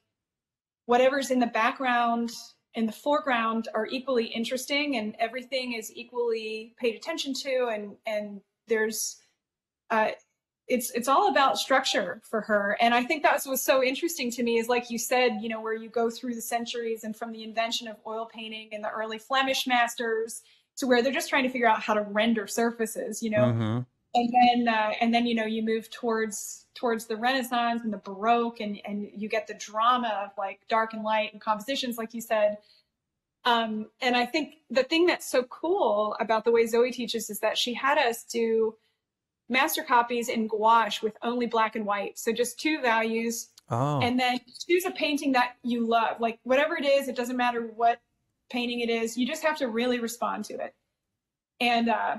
whatever's in the background and the foreground are equally interesting and everything is equally paid attention to and and there's uh it's it's all about structure for her and i think that's what's so interesting to me is like you said you know where you go through the centuries and from the invention of oil painting and the early flemish masters to where they're just trying to figure out how to render surfaces you know Mhm. And then uh, and then you know you move towards towards the renaissance and the baroque and and you get the drama of like dark and light and compositions like you said. Um, and i think the thing that's so cool about the way zoe teaches is that she had us do master copies in gouache with only black and white. So just two values. Oh. And then choose a painting that you love. Like whatever it is it doesn't matter what painting it is you just have to really respond to it. And uh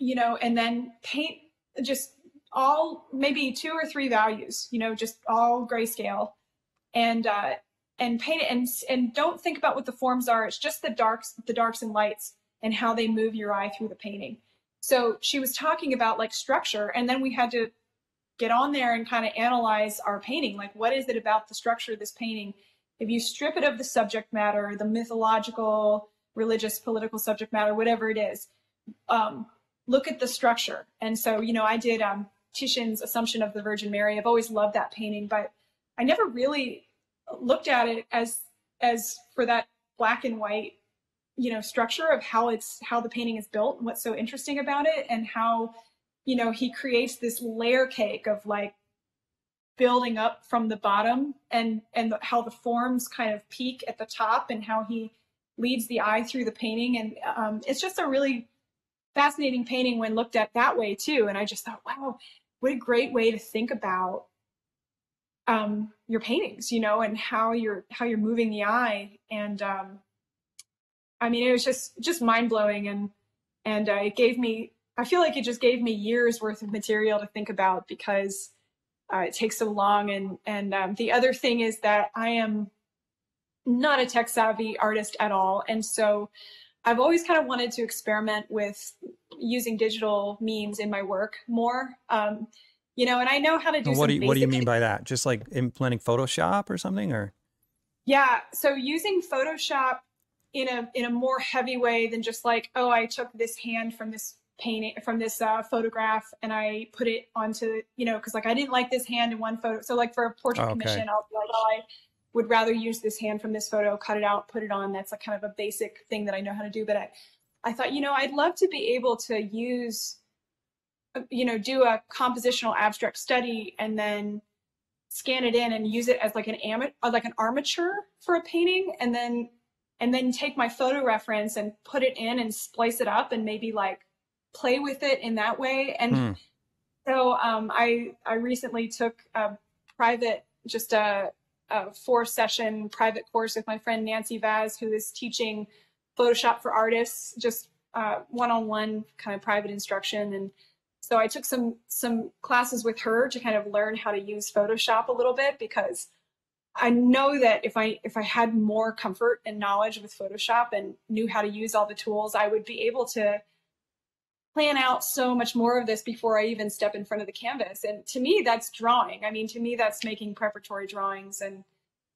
you know and then paint just all maybe two or three values you know just all grayscale. And uh and paint it and and don't think about what the forms are. It's just the darks the darks and lights and how they move your eye through the painting. So she was talking about like structure and then we had to get on there and kind of analyze our painting. Like what is it about the structure of this painting? If you strip it of the subject matter the mythological religious political subject matter whatever it is um, look at the structure. And so you know i did um, titian's assumption of the virgin mary. I've always loved that painting but i never really looked at it as as for that black and white you know structure of how it's how the painting is built and what's so interesting about it and how you know he creates this layer cake of like building up from the bottom and and the, how the forms kind of peak at the top and how he leads the eye through the painting. And um, it's just a really fascinating painting when looked at that way too. And i just thought wow what a great way to think about um, your paintings you know and how you're how you're moving the eye. And um, i mean it was just just mind-blowing and and uh, it gave me i feel like it just gave me years worth of material to think about because uh, it takes so long. And and um, the other thing is that i am not a tech savvy artist at all. And so i've always kind of wanted to experiment with using digital means in my work more um, you know and i know how to do what do you what do you mean by that just like implementing photoshop or something or Yeah, so using Photoshop in a in a more heavy way than just like, oh, I took this hand from this painting from this uh, photograph and I put it onto, you know, because like I didn't like this hand in one photo. So like for a portrait Okay. commission, I'll be like, oh, I would rather use this hand from this photo, cut it out, put it on. That's like kind of a basic thing that I know how to do. But I, I thought, you know, I'd love to be able to use, uh, you know, do a compositional abstract study and then scan it in and use it as like an ama- uh, like an armature for a painting and then and then take my photo reference and put it in and splice it up and maybe like play with it in that way and Hmm. so um, I I recently took a private just a, a four session private course with my friend Nancy Vaz who is teaching Photoshop for artists just uh, one-on-one kind of private instruction. And so I took some some classes with her to kind of learn how to use Photoshop a little bit because I know that if I if I had more comfort and knowledge with Photoshop and knew how to use all the tools, I would be able to plan out so much more of this before I even step in front of the canvas. And to me, that's drawing. I mean, to me, that's making preparatory drawings and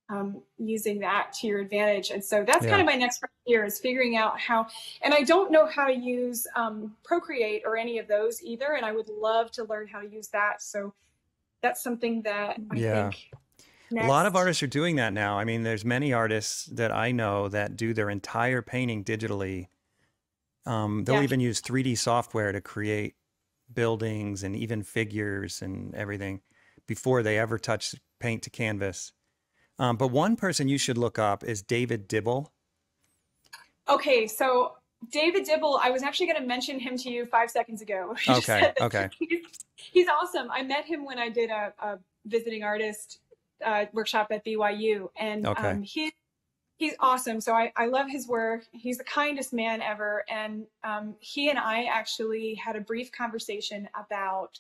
um, using that to your advantage. And so that's yeah. kind of my next year is figuring out how, and I don't know how to use um, Procreate or any of those either. And I would love to learn how to use that. So that's something that I yeah. think Next. A lot of artists are doing that now. I mean, there's many artists that I know that do their entire painting digitally. Um, they'll yeah. even use 3D software to create buildings and even figures and everything before they ever touch paint to canvas. Um, but one person you should look up is David Dibble. Okay, so David Dibble, I was actually going to mention him to you five seconds ago. Okay, okay. He's, he's, awesome. I met him when I did a, a visiting artist uh, workshop at BYU, and okay. um, he he's awesome. So I, I love his work. He's the kindest man ever, and um, he and I actually had a brief conversation about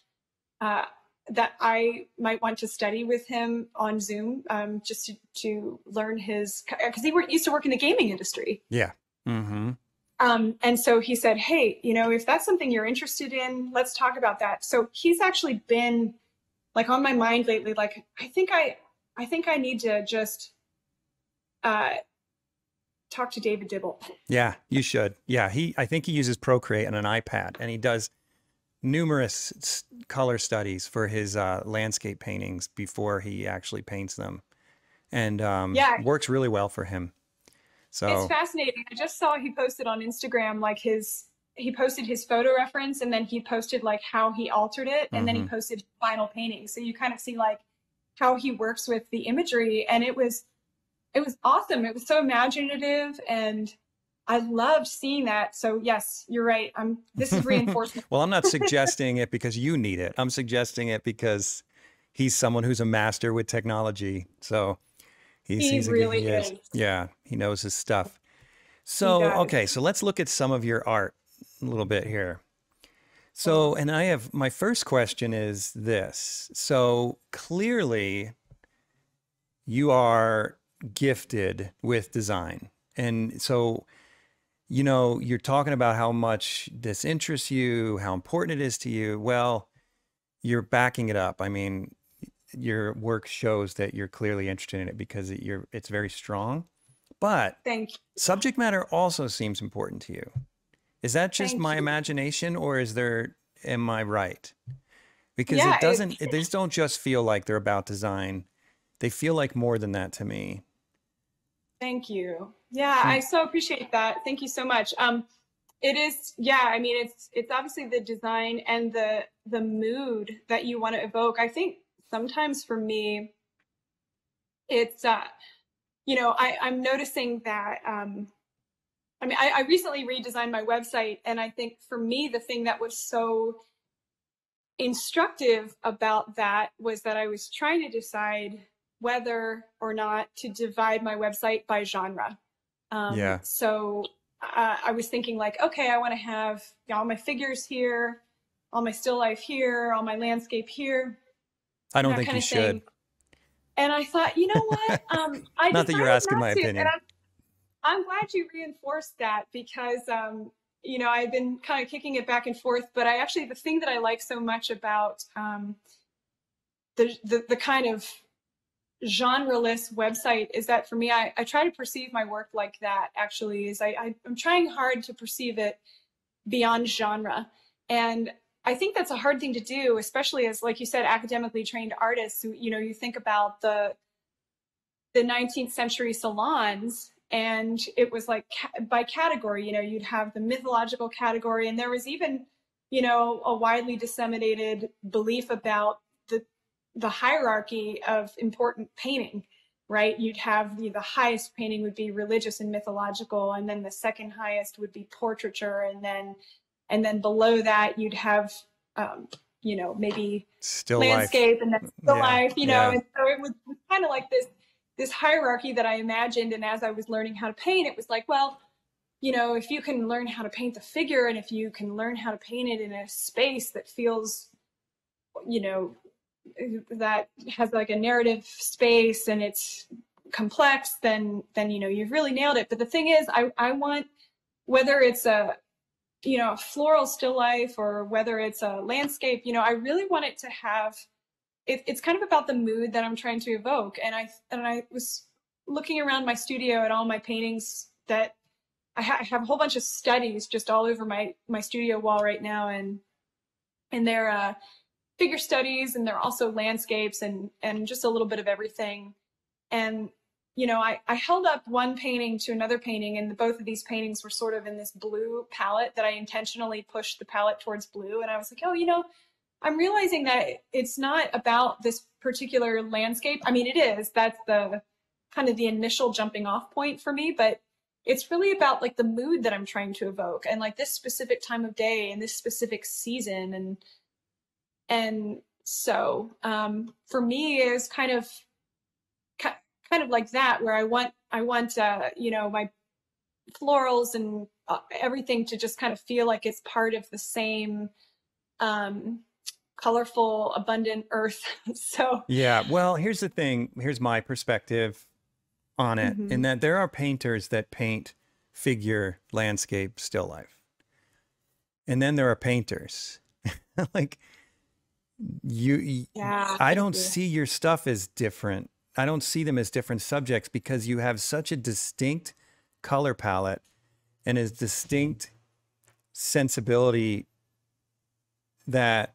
uh, that I might want to study with him on Zoom, um, just to, to learn his because he used to work in the gaming industry. Yeah. Mm-hmm. Um, and so he said, "Hey, you know, if that's something you're interested in, let's talk about that." So he's actually been like on my mind lately. Like I think I I think I need to just uh, talk to David Dibble. Yeah, you should. Yeah, he. I think he uses Procreate on an iPad, and he does numerous color studies for his uh, landscape paintings before he actually paints them, and um, yeah, works really well for him. So it's fascinating. I just saw he posted on Instagram like his he posted his photo reference and then he posted like how he altered it and mm -hmm. then he mm-hmm. posted final painting. So you kind of see like how he works with the imagery and it was it was awesome. It was so imaginative and i loved seeing that. So yes you're right. I'm this is reinforcement. Well i'm not suggesting it because you need it. I'm suggesting it because he's someone who's a master with technology. So he's, he he's really he is. is. yeah he knows his stuff. So okay so let's look at some of your art a little bit here. So, and I have my first question is this. So clearly, you are gifted with design. And so, you know, you're talking about how much this interests you, how important it is to you. Well, you're backing it up. I mean, your work shows that you're clearly interested in it because it, you're it's very strong. But Thank you. subject matter also seems important to you. Is that just Thank my you. imagination or is there, am I right? Because yeah, it doesn't, it, these don't just feel like they're about design. They feel like more than that to me. Thank you. Yeah, I so appreciate that. Thank you so much. Um, it is, yeah, I mean, it's, it's obviously the design and the, the mood that you want to evoke. I think sometimes for me, it's, uh, you know, I, I'm noticing that, um, I mean, I, I recently redesigned my website, and I think for me, the thing that was so instructive about that was that I was trying to decide whether or not to divide my website by genre. Um, yeah. So uh, I was thinking like, okay, I want to have all my figures here, all my still life here, all my landscape here. I don't think you should. And I thought, you know what? Um, I not that you're asking my to, opinion. I'm glad you reinforced that because, um, you know, I've been kind of kicking it back and forth, but I actually, the thing that I like so much about um, the, the, the kind of genreless website is that for me, I, I try to perceive my work like that actually is I, I, I'm trying hard to perceive it beyond genre. And I think that's a hard thing to do, especially as, like you said, academically trained artists who, you know, you think about the, the 19th century salons and it was like by category you know you'd have the mythological category and there was even you know a widely disseminated belief about the hierarchy of important painting right you'd have the, the highest painting would be religious and mythological and then the second highest would be portraiture and then and then below that you'd have um, you know maybe still landscape life. and then still yeah, life you know yeah. and so it was, was kind of like this this hierarchy that I imagined. And as I was learning how to paint, it was like, well, you know, if you can learn how to paint the figure and if you can learn how to paint it in a space that feels, you know, that has like a narrative space and it's complex, then then you know you've really nailed it. But the thing is, I I want whether it's a you know a floral still life or whether it's a landscape, you know, I really want it to have. It, it's kind of about the mood that I'm trying to evoke, and I and I was looking around my studio at all my paintings that I, ha- I have a whole bunch of studies just all over my my studio wall right now, and and they're uh, figure studies, and they're also landscapes, and and just a little bit of everything. And you know, I I held up one painting to another painting, and the, both of these paintings were sort of in this blue palette that I intentionally pushed the palette towards blue, and I was like, oh, you know. I'm realizing that it's not about this particular landscape. I mean, it is. That's the kind of the initial jumping off point for me, but it's really about like the mood that I'm trying to evoke and like this specific time of day and this specific season and and so um, for me is kind of kind of like that where I want I want uh, you know my florals and uh, everything to just kind of feel like it's part of the same um, colorful abundant earth so yeah well here's the thing here's my perspective on it mm-hmm. in that there are painters that paint figure, landscape, still life. And then there are painters. like you yeah, I don't you. see your stuff as different. I don't see them as different subjects because you have such a distinct color palette and a distinct sensibility that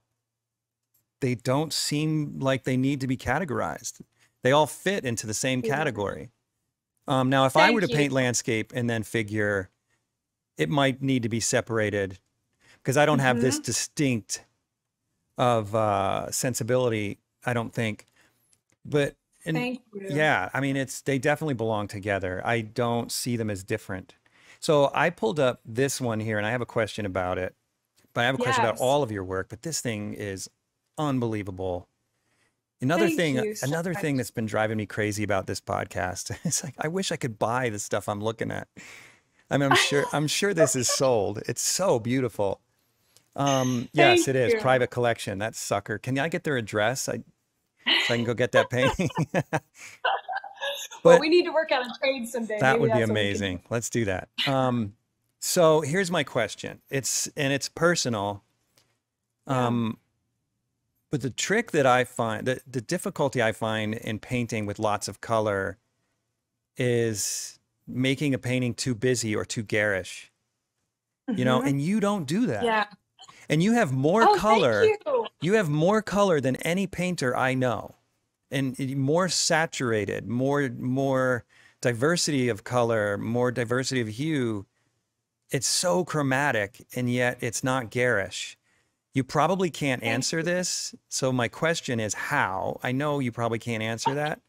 they don't seem like they need to be categorized. They all fit into the same category. Um, now, if Thank I were to you. paint landscape and then figure, it might need to be separated because I don't mm-hmm. have this mm-hmm. distinct of uh, sensibility. I don't think, but and yeah, I mean, it's they definitely belong together. I don't see them as different. So I pulled up this one here, and I have a question about it. But I have a question about all of your work. But this thing is unbelievable. Another Thank thing, so another thing that's been driving me crazy about this podcast is like I wish I could buy the stuff I'm looking at. I mean, I'm sure I'm sure this is sold. It's so beautiful. Um, yes, it is you. private collection. That sucker. Can I get their address? I so I can go get that painting. well, we need to work out a trade someday. That Maybe would be amazing. Let's do that. Um, so here's my question. It's and it's personal. Um, yeah but the trick that I find, the, the difficulty I find in painting with lots of color is making a painting too busy or too garish. Mm-hmm. You know, mm-hmm. and you don't do that. Yeah. And you have more oh, color. You. you have more color than any painter I know. And more saturated, more more diversity of color, more diversity of hue. It's so chromatic and yet it's not garish. You probably can't answer this. So my question is how? I know you probably can't answer that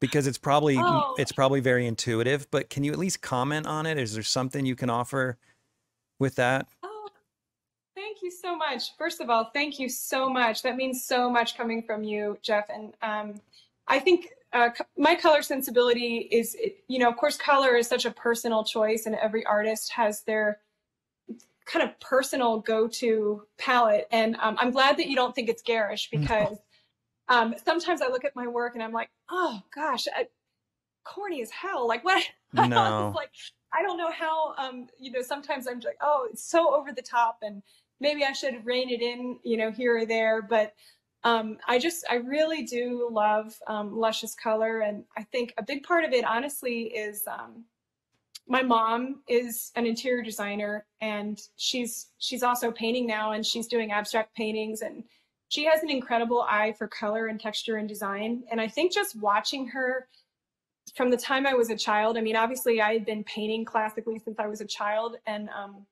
because it's probably oh. it's probably very intuitive, but can you at least comment on it? Is there something you can offer with that? Oh, thank you so much. First of all, thank you so much. That means so much coming from you, Jeff. And um, I think uh, my color sensibility is, you know, of course, color is such a personal choice, and every artist has their kind of personal go-to palette. And um, I'm glad that you don't think it's garish because no. um, sometimes I look at my work and I'm like, oh gosh, I, corny as hell. Like what? No. like I don't know how. Um, you know, sometimes I'm like, oh, it's so over the top, and maybe I should rein it in, you know, here or there. But um, I just, I really do love um, luscious color, and I think a big part of it, honestly, is um, my mom is an interior designer and she's she's also painting now and she's doing abstract paintings and she has an incredible eye for color and texture and design and i think just watching her from the time i was a child i mean obviously i had been painting classically since i was a child and um,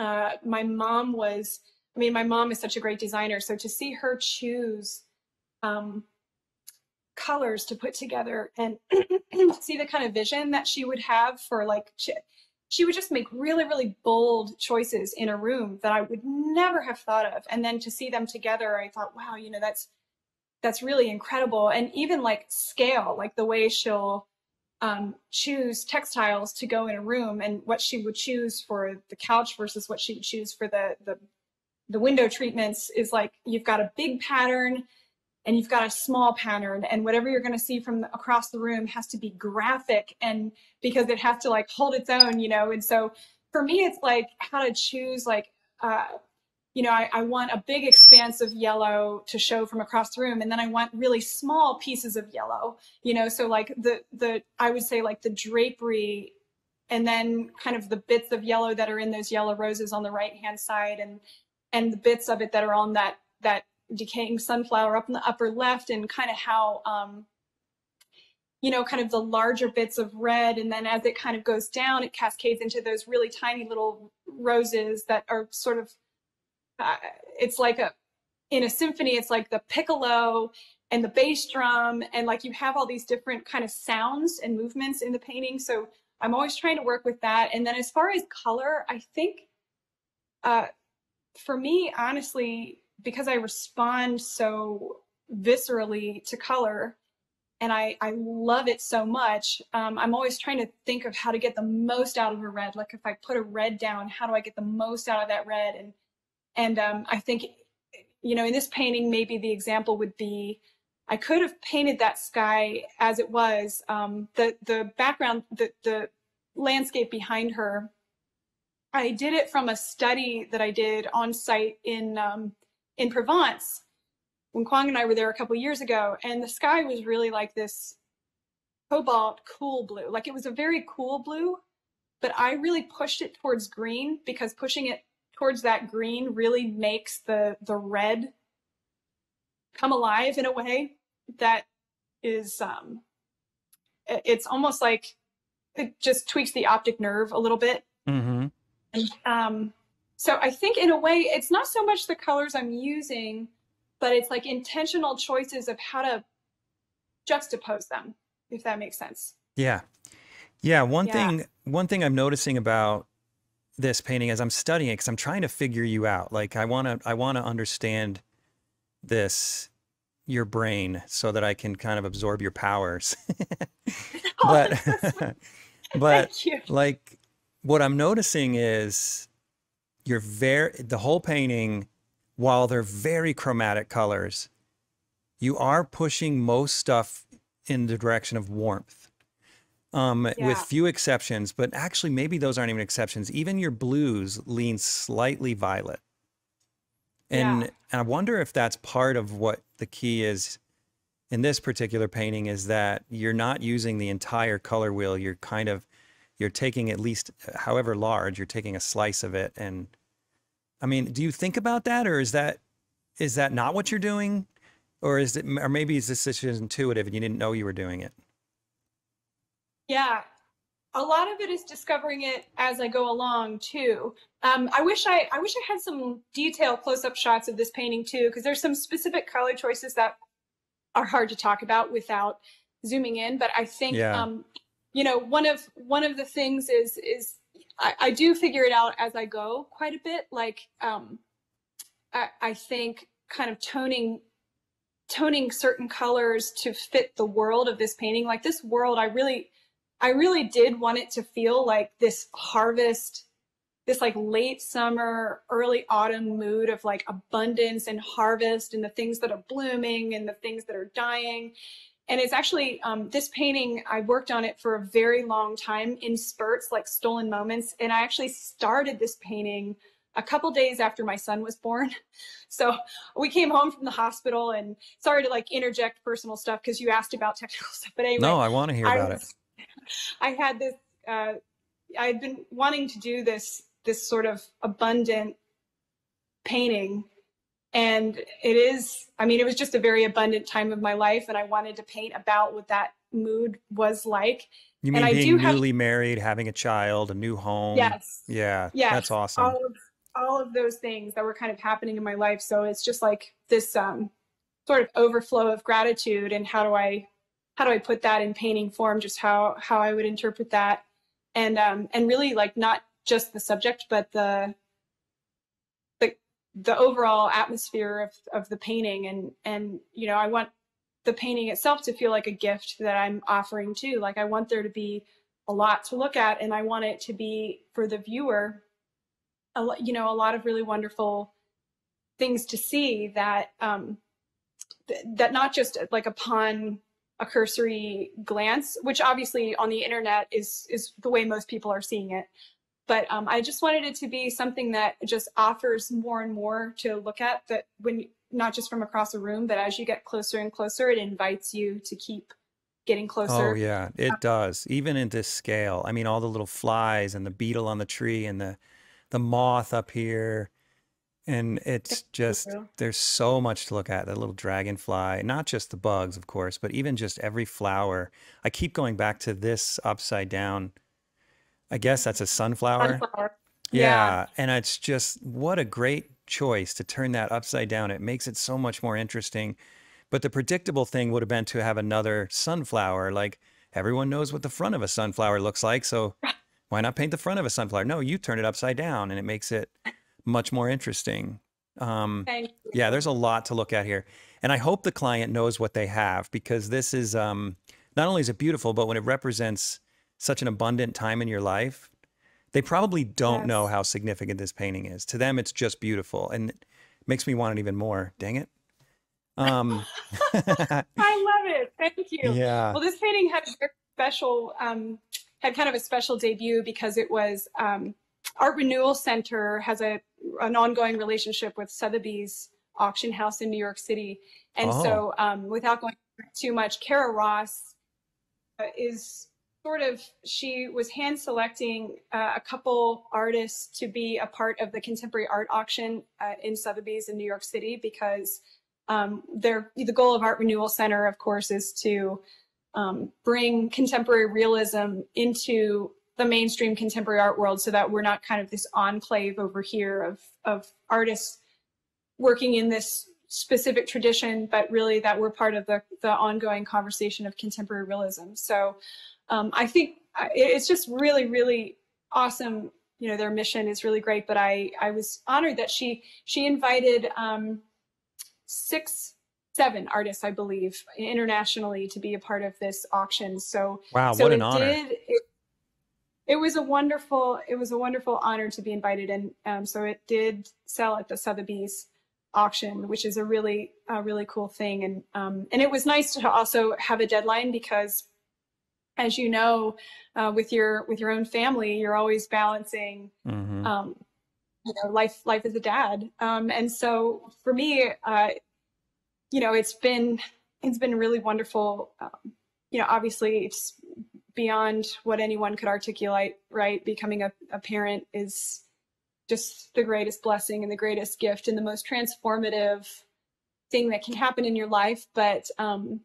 uh, my mom was i mean my mom is such a great designer. So to see her choose um, colors to put together and see the kind of vision that she would have for like she, she would just make really really bold choices in a room that i would never have thought of. And then to see them together i thought wow you know that's that's really incredible. And even like scale like the way she'll um, choose textiles to go in a room and what she would choose for the couch versus what she would choose for the the the window treatments is like you've got a big pattern and you've got a small pattern and whatever you're going to see from across the room has to be graphic and because it has to like hold its own you know? And so for me it's like how to choose like uh, you know I, I want a big expanse of yellow to show from across the room and then i want really small pieces of yellow you know so like the the i would say like the drapery and then kind of the bits of yellow that are in those yellow roses on the right hand side and and the bits of it that are on that that decaying sunflower up in the upper left and kind of how um, you know kind of the larger bits of red and then as it kind of goes down it cascades into those really tiny little roses that are sort of uh, it's like a in a symphony it's like the piccolo and the bass drum and like you have all these different kind of sounds and movements in the painting so i'm always trying to work with that and then as far as color i think uh, for me honestly because I respond so viscerally to color and I, I love it so much, um, I'm always trying to think of how to get the most out of a red. Like if I put a red down, how do I get the most out of that red? And and um, I think, you know, in this painting, maybe the example would be, I could have painted that sky as it was. Um, the the background, the the landscape behind her. I did it from a study that I did on site in um, in Provence when Quang and I were there a couple years ago, and the sky was really like this cobalt cool blue. Like it was a very cool blue, but I really pushed it towards green because pushing it towards that green really makes the the red come alive in a way that is um it's almost like it just tweaks the optic nerve a little bit. Mm-hmm. And um so I think in a way, it's not so much the colors I'm using, but it's like intentional choices of how to juxtapose them, if that makes sense. Yeah. Yeah. One Yeah. thing, one thing I'm noticing about this painting as I'm studying it, because I'm trying to figure you out. Like I want to, I want to understand this, your brain, so that I can kind of absorb your powers. but, but you. like what I'm noticing is you're very the whole painting, while they're very chromatic colors, you are pushing most stuff in the direction of warmth. Um, with few exceptions, but actually maybe those aren't even exceptions. Even your blues lean slightly violet. And, Yeah. and I wonder if that's part of what the key is in this particular painting is that you're not using the entire color wheel. You're kind of you're taking at least however large, you're taking a slice of it. And I mean, do you think about that, or is that is that not what you're doing, or is it, or maybe is this just intuitive and you didn't know you were doing it? Yeah. A lot of it is discovering it as I go along too. Um, I wish I, I wish I had some detailed close-up shots of this painting too, because there's some specific color choices that are hard to talk about without zooming in. But I think, Yeah. um, you know, one of one of the things is is I, I do figure it out as I go quite a bit. Like um, I, I think kind of toning toning certain colors to fit the world of this painting. Like this world, I really I really did want it to feel like this harvest, this like late summer, early autumn mood of like abundance and harvest and the things that are blooming and the things that are dying. And it's actually um, this painting, I worked on it for a very long time in spurts, like stolen moments. And I actually started this painting a couple days after my son was born. So we came home from the hospital and sorry to like interject personal stuff because you asked about technical stuff. But anyway, No, I want to hear I about it. I had this. Uh, I'd been wanting to do this this sort of abundant painting, and it is. I mean, it was just a very abundant time of my life, and I wanted to paint about what that mood was like. You and mean I being do have- newly married, having a child, a new home? Yes. Yeah, Yes. that's awesome. All of all of those things that were kind of happening in my life. So it's just like this um, sort of overflow of gratitude, and how do I how do I put that in painting form? Just how how I would interpret that, and um, and really like not just the subject, but the the the overall atmosphere of of the painting, and and you know I want the painting itself to feel like a gift that I'm offering too. Like I want there to be a lot to look at, and I want it to be for the viewer, a, you know, a lot of really wonderful things to see that um, th- that not just like upon a cursory glance, which obviously on the internet is is the way most people are seeing it. But um, I just wanted it to be something that just offers more and more to look at. That when not just from across a room, but as you get closer and closer, it invites you to keep getting closer. Oh yeah, it does. Even in this scale. I mean, all the little flies and the beetle on the tree and the the moth up here. And it's just there's so much to look at. That little dragonfly, not just the bugs, of course, but even just every flower. I keep going back to this upside down. I guess that's a sunflower. Sunflower. Yeah. Yeah. And it's just what a great choice to turn that upside down. It makes it so much more interesting. But the predictable thing would have been to have another sunflower. Like everyone knows what the front of a sunflower looks like. So why not paint the front of a sunflower? No, you turn it upside down and it makes it much more interesting. Um, yeah, there's a lot to look at here. And I hope the client knows what they have because this is um, not only is it beautiful, but when it represents such an abundant time in your life, they probably don't know how significant this painting is. To them, it's just beautiful and it makes me want it even more. Dang it. Um, I love it. Thank you. yeah. Well, this painting had a very special, um, had kind of a special debut because it was um, Art Renewal Center has a an ongoing relationship with Sotheby's auction house in New York City, and Oh. so um, without going too much, Kara Ross uh, is sort of she was hand selecting uh, a couple artists to be a part of the contemporary art auction uh, in Sotheby's in New York City because um, their the goal of Art Renewal Center, of course, is to um, bring contemporary realism into the mainstream contemporary art world, so that we're not kind of this enclave over here of of artists working in this specific tradition, but really that we're part of the the ongoing conversation of contemporary realism. So um, I think uh, it's just really, really awesome. You know, their mission is really great. But I I was honored that she she invited. Um, six, seven artists, I believe, internationally to be a part of this auction. So, Wow, so what an it honor. did. It, it was a wonderful, it was a wonderful honor to be invited, and um, so it did sell at the Sotheby's auction, which is a really, a really cool thing. And um, and it was nice to also have a deadline because, as you know, uh, with your with your own family, you're always balancing hmm um, you know, life life as a dad. Um, and so for me, uh, you know, it's been it's been really wonderful. Um, you know, obviously, it's beyond what anyone could articulate. Right, becoming a, a parent is just the greatest blessing and the greatest gift and the most transformative thing that can happen in your life. But um,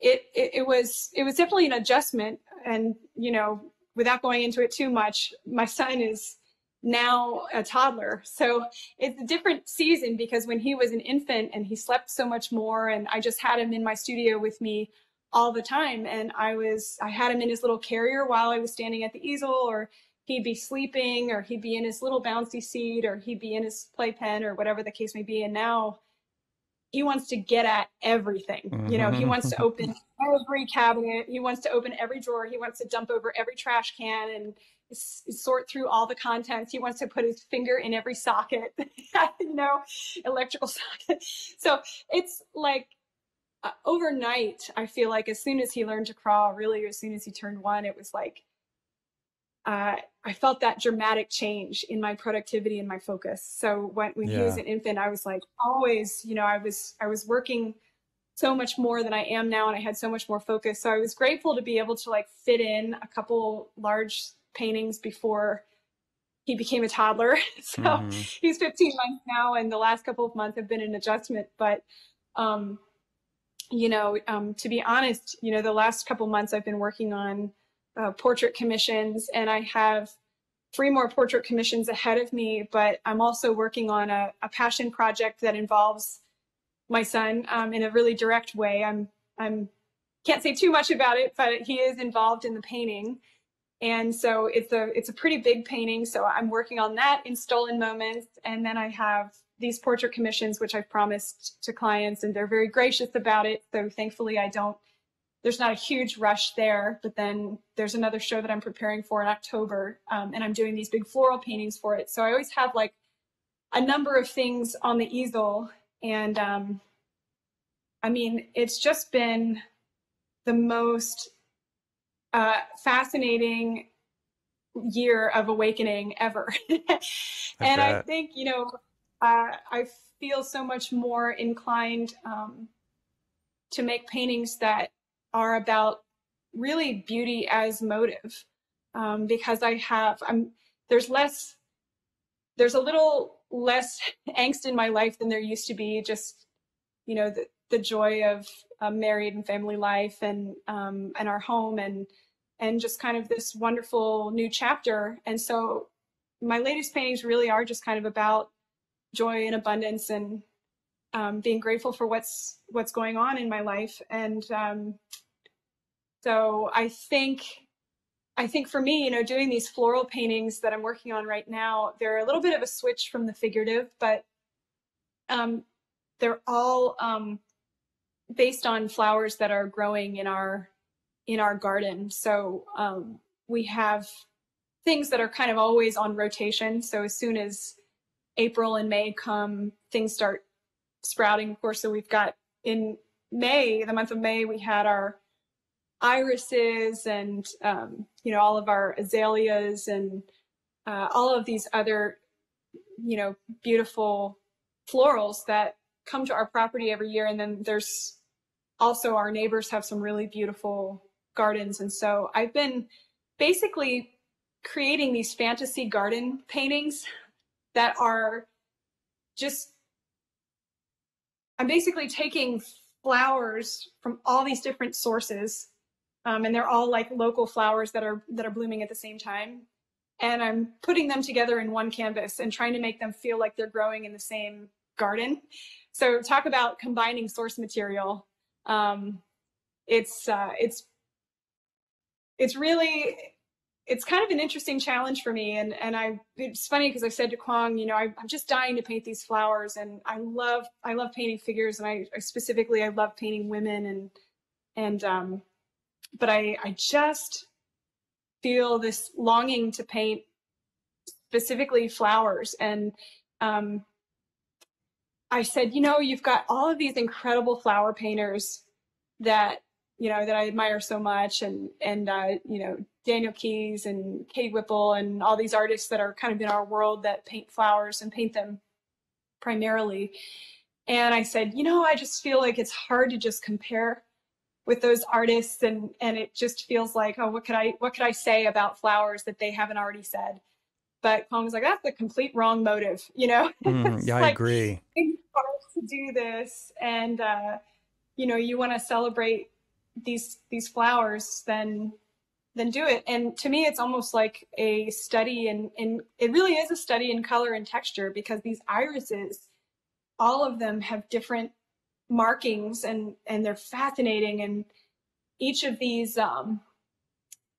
it, it it was it was definitely an adjustment, and you know, without going into it too much, my son is now a toddler. So it's a different season because when he was an infant and he slept so much more and I just had him in my studio with me all the time and I was I had him in his little carrier while I was standing at the easel or he'd be sleeping or he'd be in his little bouncy seat or he'd be in his playpen or whatever the case may be and now he wants to get at everything. You know, he mm-hmm. wants to open every cabinet. He wants to open every drawer. He wants to dump over every trash can and s- sort through all the contents. He wants to put his finger in every socket, you know, electrical socket. So it's like uh, overnight, I feel like as soon as he learned to crawl, really, as soon as he turned one, it was like, uh, I felt that dramatic change in my productivity and my focus. So when, when he was an infant, I was like always, you know, I was I was working so much more than I am now, and I had so much more focus. So I was grateful to be able to like fit in a couple large paintings before he became a toddler. so Mhm. he's 15 months now, and the last couple of months have been an adjustment. But um, you know, um, to be honest, you know, the last couple months I've been working on uh, portrait commissions, and I have three more portrait commissions ahead of me. But I'm also working on a, a passion project that involves my son um, in a really direct way. I'm I'm can't say too much about it, but he is involved in the painting, and so it's a it's a pretty big painting. So I'm working on that in stolen moments, and then I have these portrait commissions which I've promised to clients, and they're very gracious about it. So thankfully, I don't. There's not a huge rush there, but then there's another show that I'm preparing for in October, um, and I'm doing these big floral paintings for it. So I always have like a number of things on the easel and um, I mean, it's just been the most uh, fascinating year of awakening ever. and I, I think, you know, uh, I feel so much more inclined um, to make paintings that are about really beauty as motive um, because I have, I'm, there's less, there's a little less angst in my life than there used to be. Just, you know, the, the joy of married and family life and, um, and our home and, and just kind of this wonderful new chapter. And so my latest paintings really are just kind of about joy and abundance and um, being grateful for what's what's going on in my life. And um, so I think I think for me, you know, doing these floral paintings that I'm working on right now, they're a little bit of a switch from the figurative, but um, they're all um, based on flowers that are growing in our in our garden. So um, we have things that are kind of always on rotation. So as soon as April and May come, things start sprouting. Of course, so we've got in May, the month of May, we had our irises and um, you know all of our azaleas and uh, all of these other you know beautiful florals that come to our property every year. And then there's also our neighbors have some really beautiful gardens. And so I've been basically creating these fantasy garden paintings that are just, I'm basically taking flowers from all these different sources um, and they're all like local flowers that are that are blooming at the same time. And i'm putting them together in one canvas and trying to make them feel like they're growing in the same garden. So talk about combining source material. Um, it's uh, it's it's really it's kind of an interesting challenge for me and and i it's funny because i said to Quang you know I, am just dying to paint these flowers and i love i love painting figures and i, I specifically i love painting women and and um but i i just feel this longing to paint specifically flowers and um i said you know you've got all of these incredible flower painters that you know, that I admire so much and, and, uh, you know, Daniel Keys and Katie Whipple and all these artists that are kind of in our world that paint flowers and paint them primarily. And I said, you know, I just feel like it's hard to just compare with those artists and and it just feels like, oh, what could I what could I say about flowers that they haven't already said? But Quang was like, that's the complete wrong motive, you know? Mm, yeah, I agree. It's hard to do this. And uh, you know, you want to celebrate these these flowers, then then do it. And to me, it's almost like a study in in it really is a study in color and texture because these irises, all of them have different markings and and they're fascinating. And each of these um,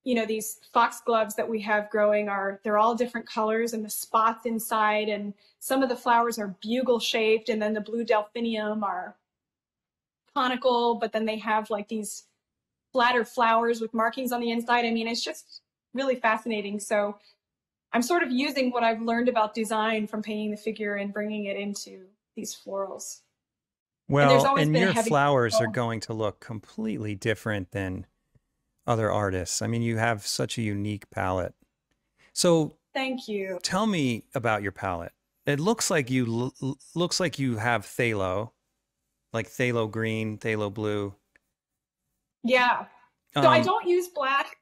you know these foxgloves that we have growing are they're all different colors and the spots inside and some of the flowers are bugle shaped and then the blue delphinium are conical but then they have like these flatter flowers with markings on the inside. I mean, it's just really fascinating. So I'm sort of using what I've learned about design from painting the figure and bringing it into these florals. Well, and, and your flowers are going to look completely different than other artists. I mean, you have such a unique palette. So thank you. Tell me about your palette. It looks like you looks like you have phthalo, like phthalo green, phthalo blue, yeah. So um, I don't use black.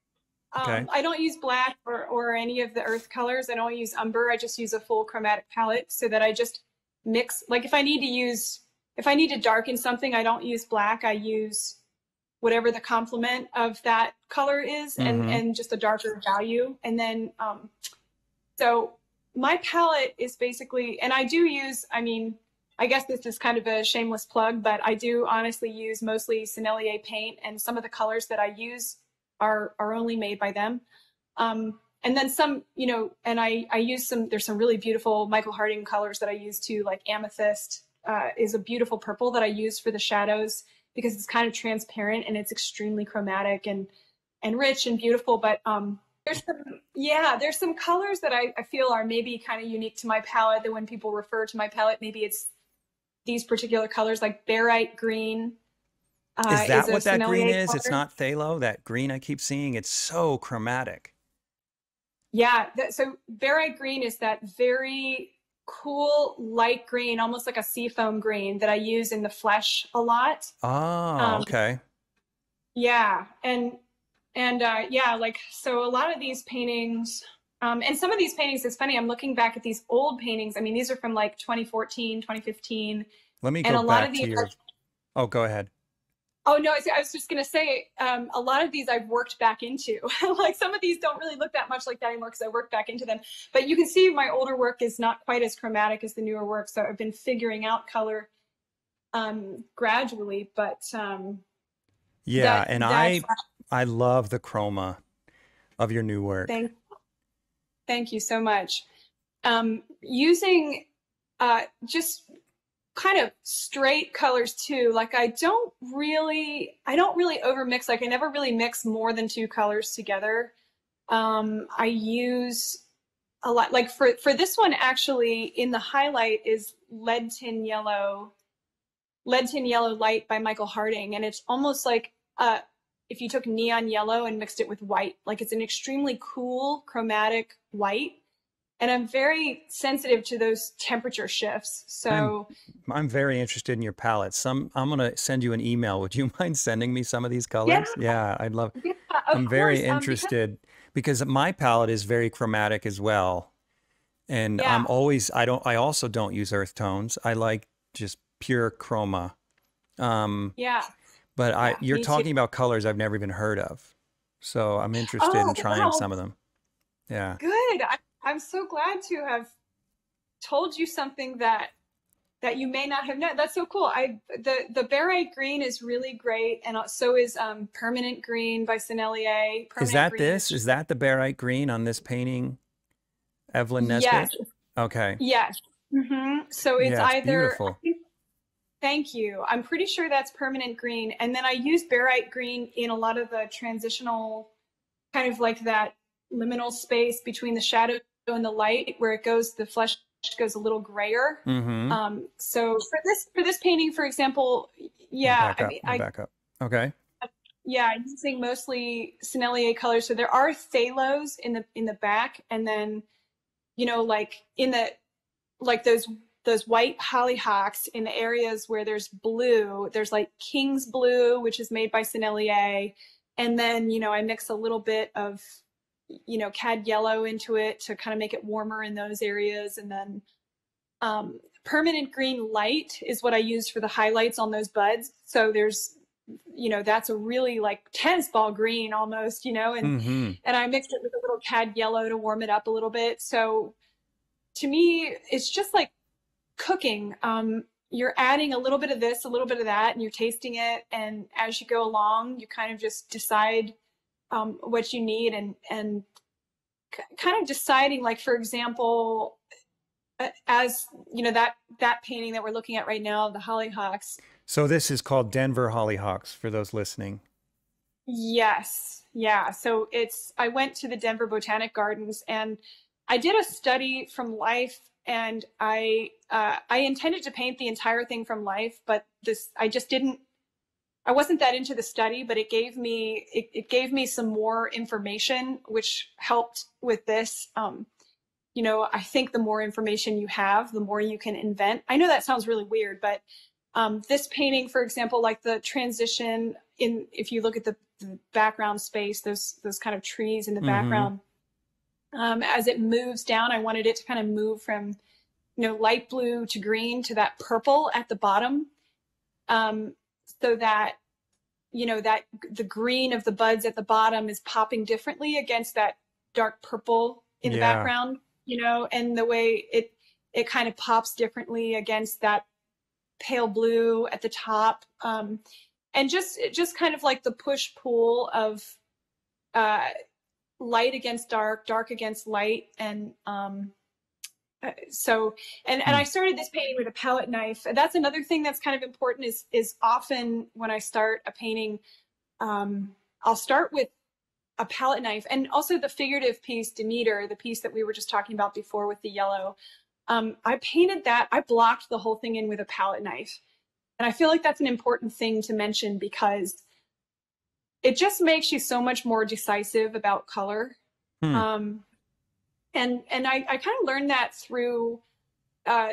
Um, okay. I don't use black or, or any of the earth colors. I don't use umber. I just use a full chromatic palette so that I just mix. Like if I need to use, if I need to darken something, I don't use black. I use whatever the complement of that color is mm-hmm. and, and just a darker value. And then, um, so my palette is basically, and I do use, I mean, I guess this is kind of a shameless plug, but I do honestly use mostly Sennelier paint, and some of the colors that I use are are only made by them. Um, and then some, you know, and I I use some. There's some really beautiful Michael Harding colors that I use too, like amethyst uh, is a beautiful purple that I use for the shadows because it's kind of transparent and it's extremely chromatic and and rich and beautiful. But um, there's some, yeah, there's some colors that I, I feel are maybe kind of unique to my palette that when people refer to my palette, maybe it's these particular colors like barite green uh, Is that what that green Sennelier is? It's not phthalo, that green I keep seeing. It's so chromatic. Yeah, that, so barite green is that very cool light green, almost like a seafoam green that I use in the flesh a lot. Oh, Um, okay. Yeah, and and uh, yeah, like so a lot of these paintings, um, and some of these paintings, it's funny. I'm looking back at these old paintings. I mean, these are from like 2014, 2015, Let me and go a lot back of to these. your. Oh, go ahead. Oh no, I was just gonna say, um, a lot of these I've worked back into. like some of these don't really look that much like that anymore because I worked back into them. But you can see my older work is not quite as chromatic as the newer work, so I've been figuring out color um, gradually. But um, Yeah, that and I I love the chroma of your new work. Thank, thank you so much. Um, using uh, just kind of straight colors too. Like I don't really, I don't really overmix. Like I never really mix more than two colors together. Um, I use a lot. Like for for this one, actually, in the highlight is lead tin yellow, lead tin yellow light by Michael Harding, and it's almost like uh, if you took neon yellow and mixed it with white. Like it's an extremely cool chromatic white. And I'm very sensitive to those temperature shifts. So I'm very interested in your palette. Some I'm gonna send you an email. Would you mind sending me some of these colors? Yeah, yeah I'd love. yeah, I'm very course, um, because- interested because my palette is very chromatic as well. And Yeah. I'm always I don't I also don't use earth tones. I like just pure chroma. Um, yeah. But I you're me too. talking about colors I've never even heard of. So I'm interested Oh, in trying wow. some of them. Yeah. Good. I, I'm so glad to have told you something that that you may not have known. That's so cool. I the the barite green is really great, and uh, so is um, permanent green by Sennelier. Is that green this? Is that the barite green on this painting? Evelyn Nesbit? Yes. Okay. Yes. hmm So it's Yeah, it's either. beautiful. I think- Thank you. I'm pretty sure that's permanent green, and then I use barite green in a lot of the transitional, kind of like that liminal space between the shadow and the light, where it goes. The flesh goes a little grayer. Mm-hmm. Um, so for this for this painting, for example, yeah, Back I mean, I, back up. Okay. yeah, I'm using mostly Sennelier colors. So there are phthalos in the in the back, and then you know, like in the like those those white hollyhocks in the areas where there's blue. There's like King's blue, which is made by Sennelier, and then you know I mix a little bit of you know cad yellow into it to kind of make it warmer in those areas, and then um, permanent green light is what I use for the highlights on those buds. So there's you know that's a really like tennis ball green almost you know and Mm-hmm. and i mixed it with a little cad yellow to warm it up a little bit so to me it's just like cooking um you're adding a little bit of this a little bit of that and you're tasting it and as you go along you kind of just decide um, what you need and and kind of deciding like for example as you know that that painting that we're looking at right now the hollyhocks So this is called Denver Hollyhocks for those listening. Yes. Yeah. So it's, I went to the Denver Botanic Gardens and I did a study from life and I, uh, I intended to paint the entire thing from life, but this, I just didn't, I wasn't that into the study, but it gave me, it, it gave me some more information, which helped with this. Um, you know, I think the more information you have, the more you can invent. I know that sounds really weird, but um, this painting, for example, like the transition in, if you look at the, the background space, those those kind of trees in the Mhm. background, um, as it moves down, I wanted it to kind of move from, you know, light blue to green to that purple at the bottom, um, so that you know that the green of the buds at the bottom is popping differently against that dark purple in the Yeah. background you know and the way it it kind of pops differently against that pale blue at the top um and just just kind of like the push pull of uh light against dark dark against light and um uh, so and and Hmm. i started this painting with a palette knife. That's another thing that's kind of important is is often when i start a painting um i'll start with a palette knife and also the figurative piece demeter the piece that we were just talking about before with the yellow. Um, i painted that i blocked the whole thing in with a palette knife. And I feel like that's an important thing to mention because it just makes you so much more decisive about color. Hmm. Um, and and I, I kind of learned that through uh,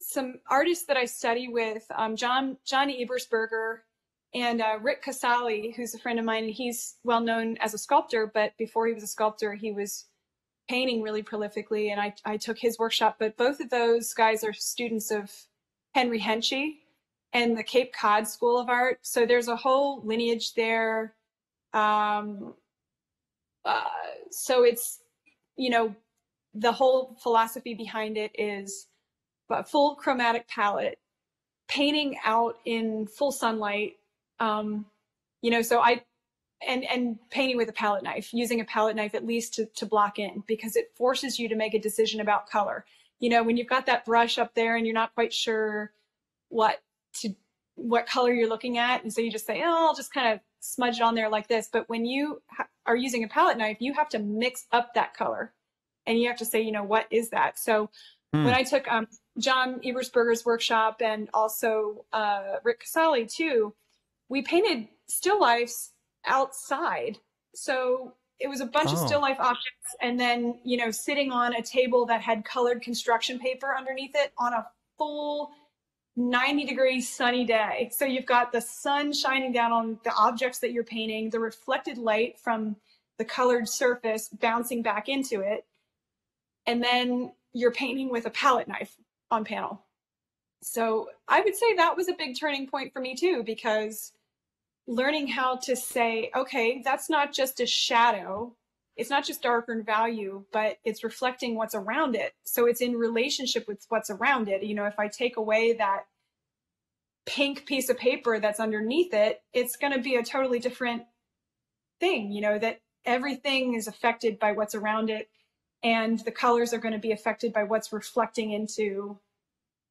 some artists that I study with, um, John John Ebersberger and uh, Rick Casali, who's a friend of mine. He's well known as a sculptor, but before he was a sculptor, he was painting really prolifically, and I I took his workshop. But both of those guys are students of Henry Hensche and the Cape Cod School of Art. So there's a whole lineage there. Um, uh, so it's you know the whole philosophy behind it is full chromatic palette, painting out in full sunlight. Um, you know, so I and and painting with a palette knife, using a palette knife at least to to block in because it forces you to make a decision about color. You know, when you've got that brush up there and you're not quite sure what to what color you're looking at, and so you just say, "Oh, I'll just kind of smudge it on there like this." But when you are using a palette knife, you have to mix up that color, and you have to say, you know, what is that? So hmm. when I took um, John Ebersberger's workshop and also uh, Rick Casali too, we painted still lifes outside. So it was a bunch oh. of still life objects and then, you know, sitting on a table that had colored construction paper underneath it on a full 90 degree sunny day. So you've got the sun shining down on the objects that you're painting, the reflected light from the colored surface bouncing back into it. And then you're painting with a palette knife on panel. So I would say that was a big turning point for me too, because learning how to say, okay, that's not just a shadow. It's not just darker in value, but it's reflecting what's around it. So it's in relationship with what's around it. You know, if I take away that pink piece of paper that's underneath it, it's going to be a totally different thing, you know, that everything is affected by what's around it and the colors are going to be affected by what's reflecting into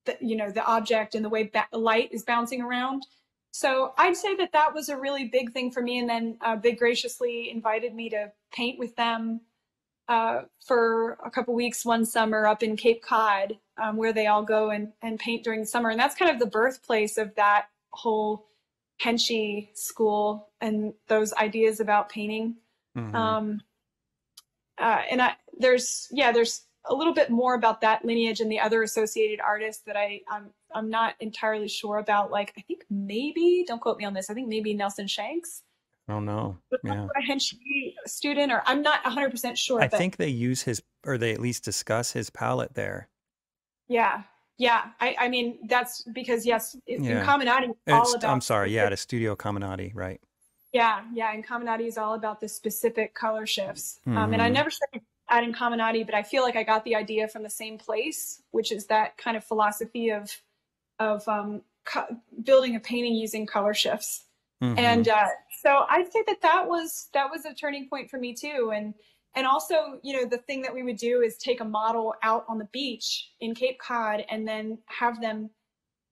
the, you know the object and the way ba- light is bouncing around so i'd say that that was a really big thing for me and then uh, they graciously invited me to paint with them uh, for a couple weeks one summer up in cape cod um, where they all go and, and paint during the summer and that's kind of the birthplace of that whole hensche school and those ideas about painting mm-hmm. um, uh, and I, there's yeah there's a little bit more about that lineage and the other associated artists that I I'm I'm not entirely sure about. Like I think maybe don't quote me on this. I think maybe Nelson Shanks. Oh no, yeah. A Hensche student, or I'm not 100 percent sure. I think they use his, or they at least discuss his palette there. Yeah, yeah. I I mean that's because yes, yeah. Incamminati, all about. I'm sorry. Yeah, the Studio Caminati, right? Yeah, yeah. And Caminati is all about the specific color shifts. Mm-hmm. Um, and I mm-hmm. never studied at Incamminati, but I feel like I got the idea from the same place, which is that kind of philosophy of of um, building a painting using color shifts. Mm-hmm. And uh, so I'd say that that was that was a turning point for me too. And and also, you know, the thing that we would do is take a model out on the beach in Cape Cod and then have them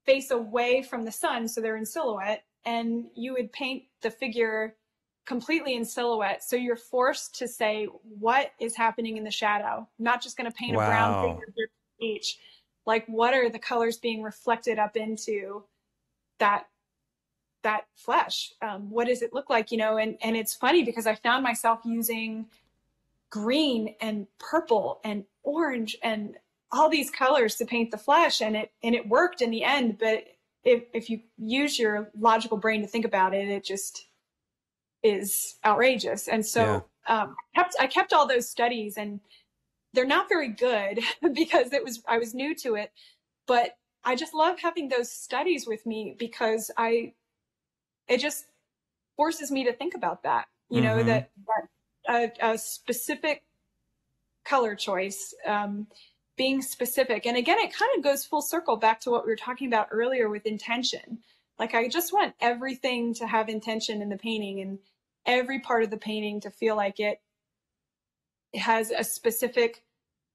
face away from the sun, so they're in silhouette, and you would paint the figure completely in silhouette. So you're forced to say what is happening in the shadow, not just going to paint wow. a brown figure each. Like what are the colors being reflected up into that that flesh? Um, what does it look like? You know, and and it's funny because I found myself using green and purple and orange and all these colors to paint the flesh, and it and it worked in the end. But if if you use your logical brain to think about it, it just is outrageous. And so yeah. um, I kept I kept all those studies, and they're not very good because it was I was new to it, but I just love having those studies with me because I it just forces me to think about that. You know mm-hmm. that that a, a, specific color choice. Um, being specific. And again, it kind of goes full circle back to what we were talking about earlier with intention. Like I just want everything to have intention in the painting and every part of the painting to feel like it has a specific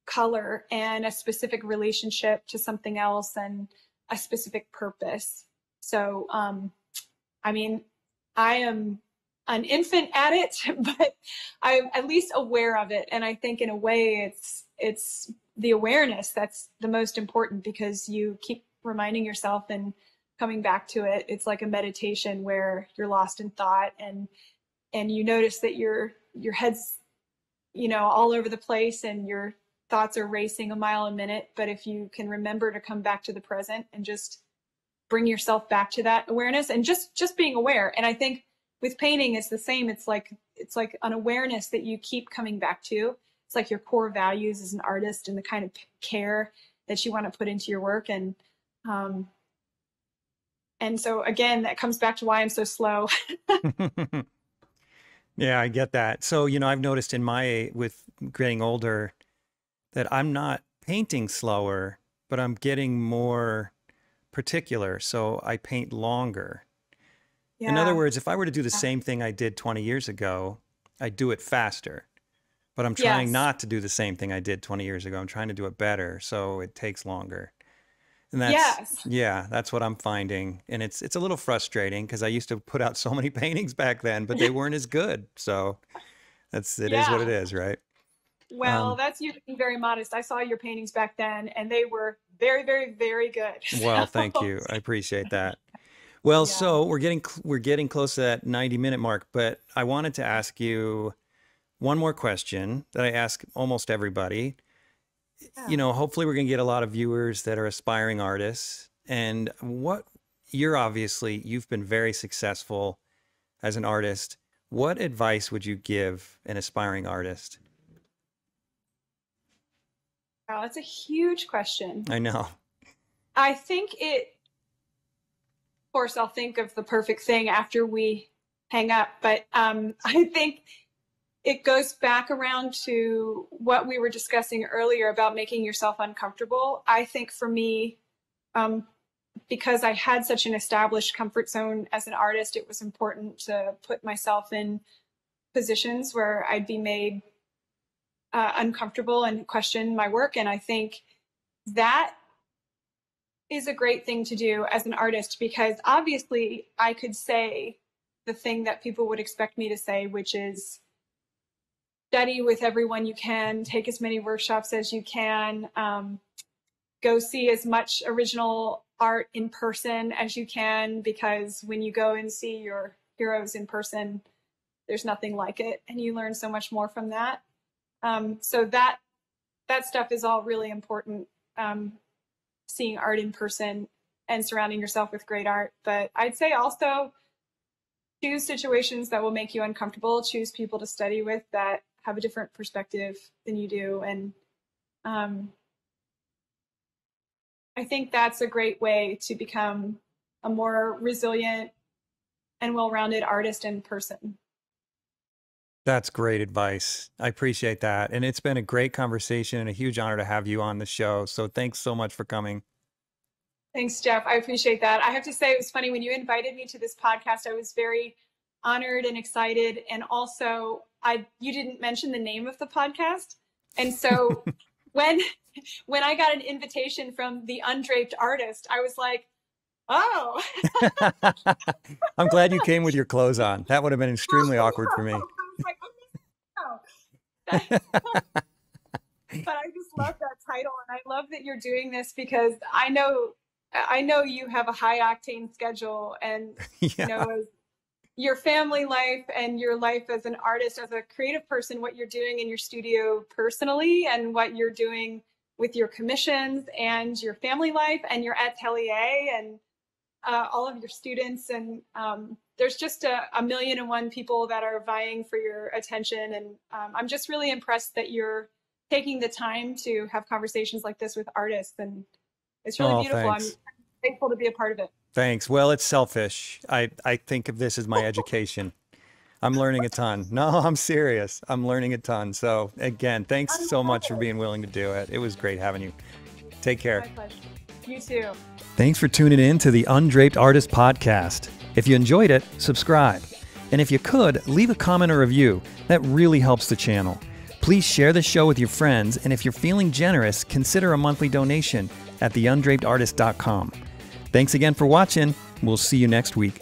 color and a specific relationship to something else and a specific purpose. So, um, I mean, I am an infant at it, but I'm at least aware of it. And I think in a way it's, it's the awareness that's the most important because you keep reminding yourself and coming back to it. It's like a meditation where you're lost in thought and and you notice that your your head's you know all over the place and your thoughts are racing a mile a minute but if you can remember to come back to the present and just bring yourself back to that awareness and just just being aware. And i think with painting it's the same. It's like it's like an awareness that you keep coming back to. It's like your core values as an artist and the kind of care that you want to put into your work. And um and so again that comes back to why i'm so slow. Yeah i get that. So you know i've noticed in my with getting older that i'm not painting slower but i'm getting more particular so i paint longer yeah. In other words, if I were to do the same thing I did 20 years ago, I'd do it faster. But I'm trying yes. not to do the same thing I did 20 years ago. I'm trying to do it better, so it takes longer. And that's yes. yeah, that's what I'm finding. And it's it's a little frustrating because I used to put out so many paintings back then, but they weren't as good. So that's it yeah. is what it is, right? Well, um, that's you being very modest. I saw your paintings back then and they were very, very, very good. Well, thank you. I appreciate that. Well, yeah. so we're getting we're getting close to that 90 minute mark, but I wanted to ask you one more question that I ask almost everybody. Yeah. You know, hopefully we're going to get a lot of viewers that are aspiring artists and what you're obviously you've been very successful as an artist. What advice would you give an aspiring artist? Wow, that's a huge question. I know. I think it of course, I'll think of the perfect thing after we hang up. But um, I think it goes back around to what we were discussing earlier about making yourself uncomfortable. I think for me, um, because I had such an established comfort zone as an artist, it was important to put myself in positions where I'd be made uh, uncomfortable and question my work. And I think that is a great thing to do as an artist because obviously I could say the thing that people would expect me to say, which is study with everyone you can, take as many workshops as you can, um, go see as much original art in person as you can, because when you go and see your heroes in person, there's nothing like it, and you learn so much more from that. Um, so that that stuff is all really important. Um, seeing art in person and surrounding yourself with great art. But I'd say also choose situations that will make you uncomfortable, choose people to study with that have a different perspective than you do. And um, I think that's a great way to become a more resilient and well rounded artist in person. That's great advice. I appreciate that. And it's been a great conversation and a huge honor to have you on the show. So thanks so much for coming. Thanks, Jeff. I appreciate that. I have to say, it was funny when you invited me to this podcast, I was very honored and excited. And also, I you didn't mention the name of the podcast. And so when when I got an invitation from the undraped artist, I was like, oh. I'm glad you came with your clothes on. That would have been extremely awkward for me. Like, oh, but I just love that title, and I love that you're doing this because I know I know you have a high octane schedule, and yeah. you know your family life and your life as an artist, as a creative person, what you're doing in your studio personally, and what you're doing with your commissions and your family life and your atelier and uh, all of your students and um, there's just a, a, million and one people that are vying for your attention and um, i'm just really impressed that you're taking the time to have conversations like this with artists and it's really oh, beautiful. Thanks. i'm thankful to be a part of it. Thanks. Well it's selfish. I i think of this as my education. I'm learning a ton. No i'm serious. I'm learning a ton. So again thanks so much for being willing to do it. It was great having you. Take care. You too Thanks for tuning in to the Undraped Artist Podcast. If you enjoyed it, subscribe. And if you could, leave a comment or review. That really helps the channel. Please share the show with your friends, and if you're feeling generous, consider a monthly donation at theundrapedartist.com. Thanks again for watching. We'll see you next week.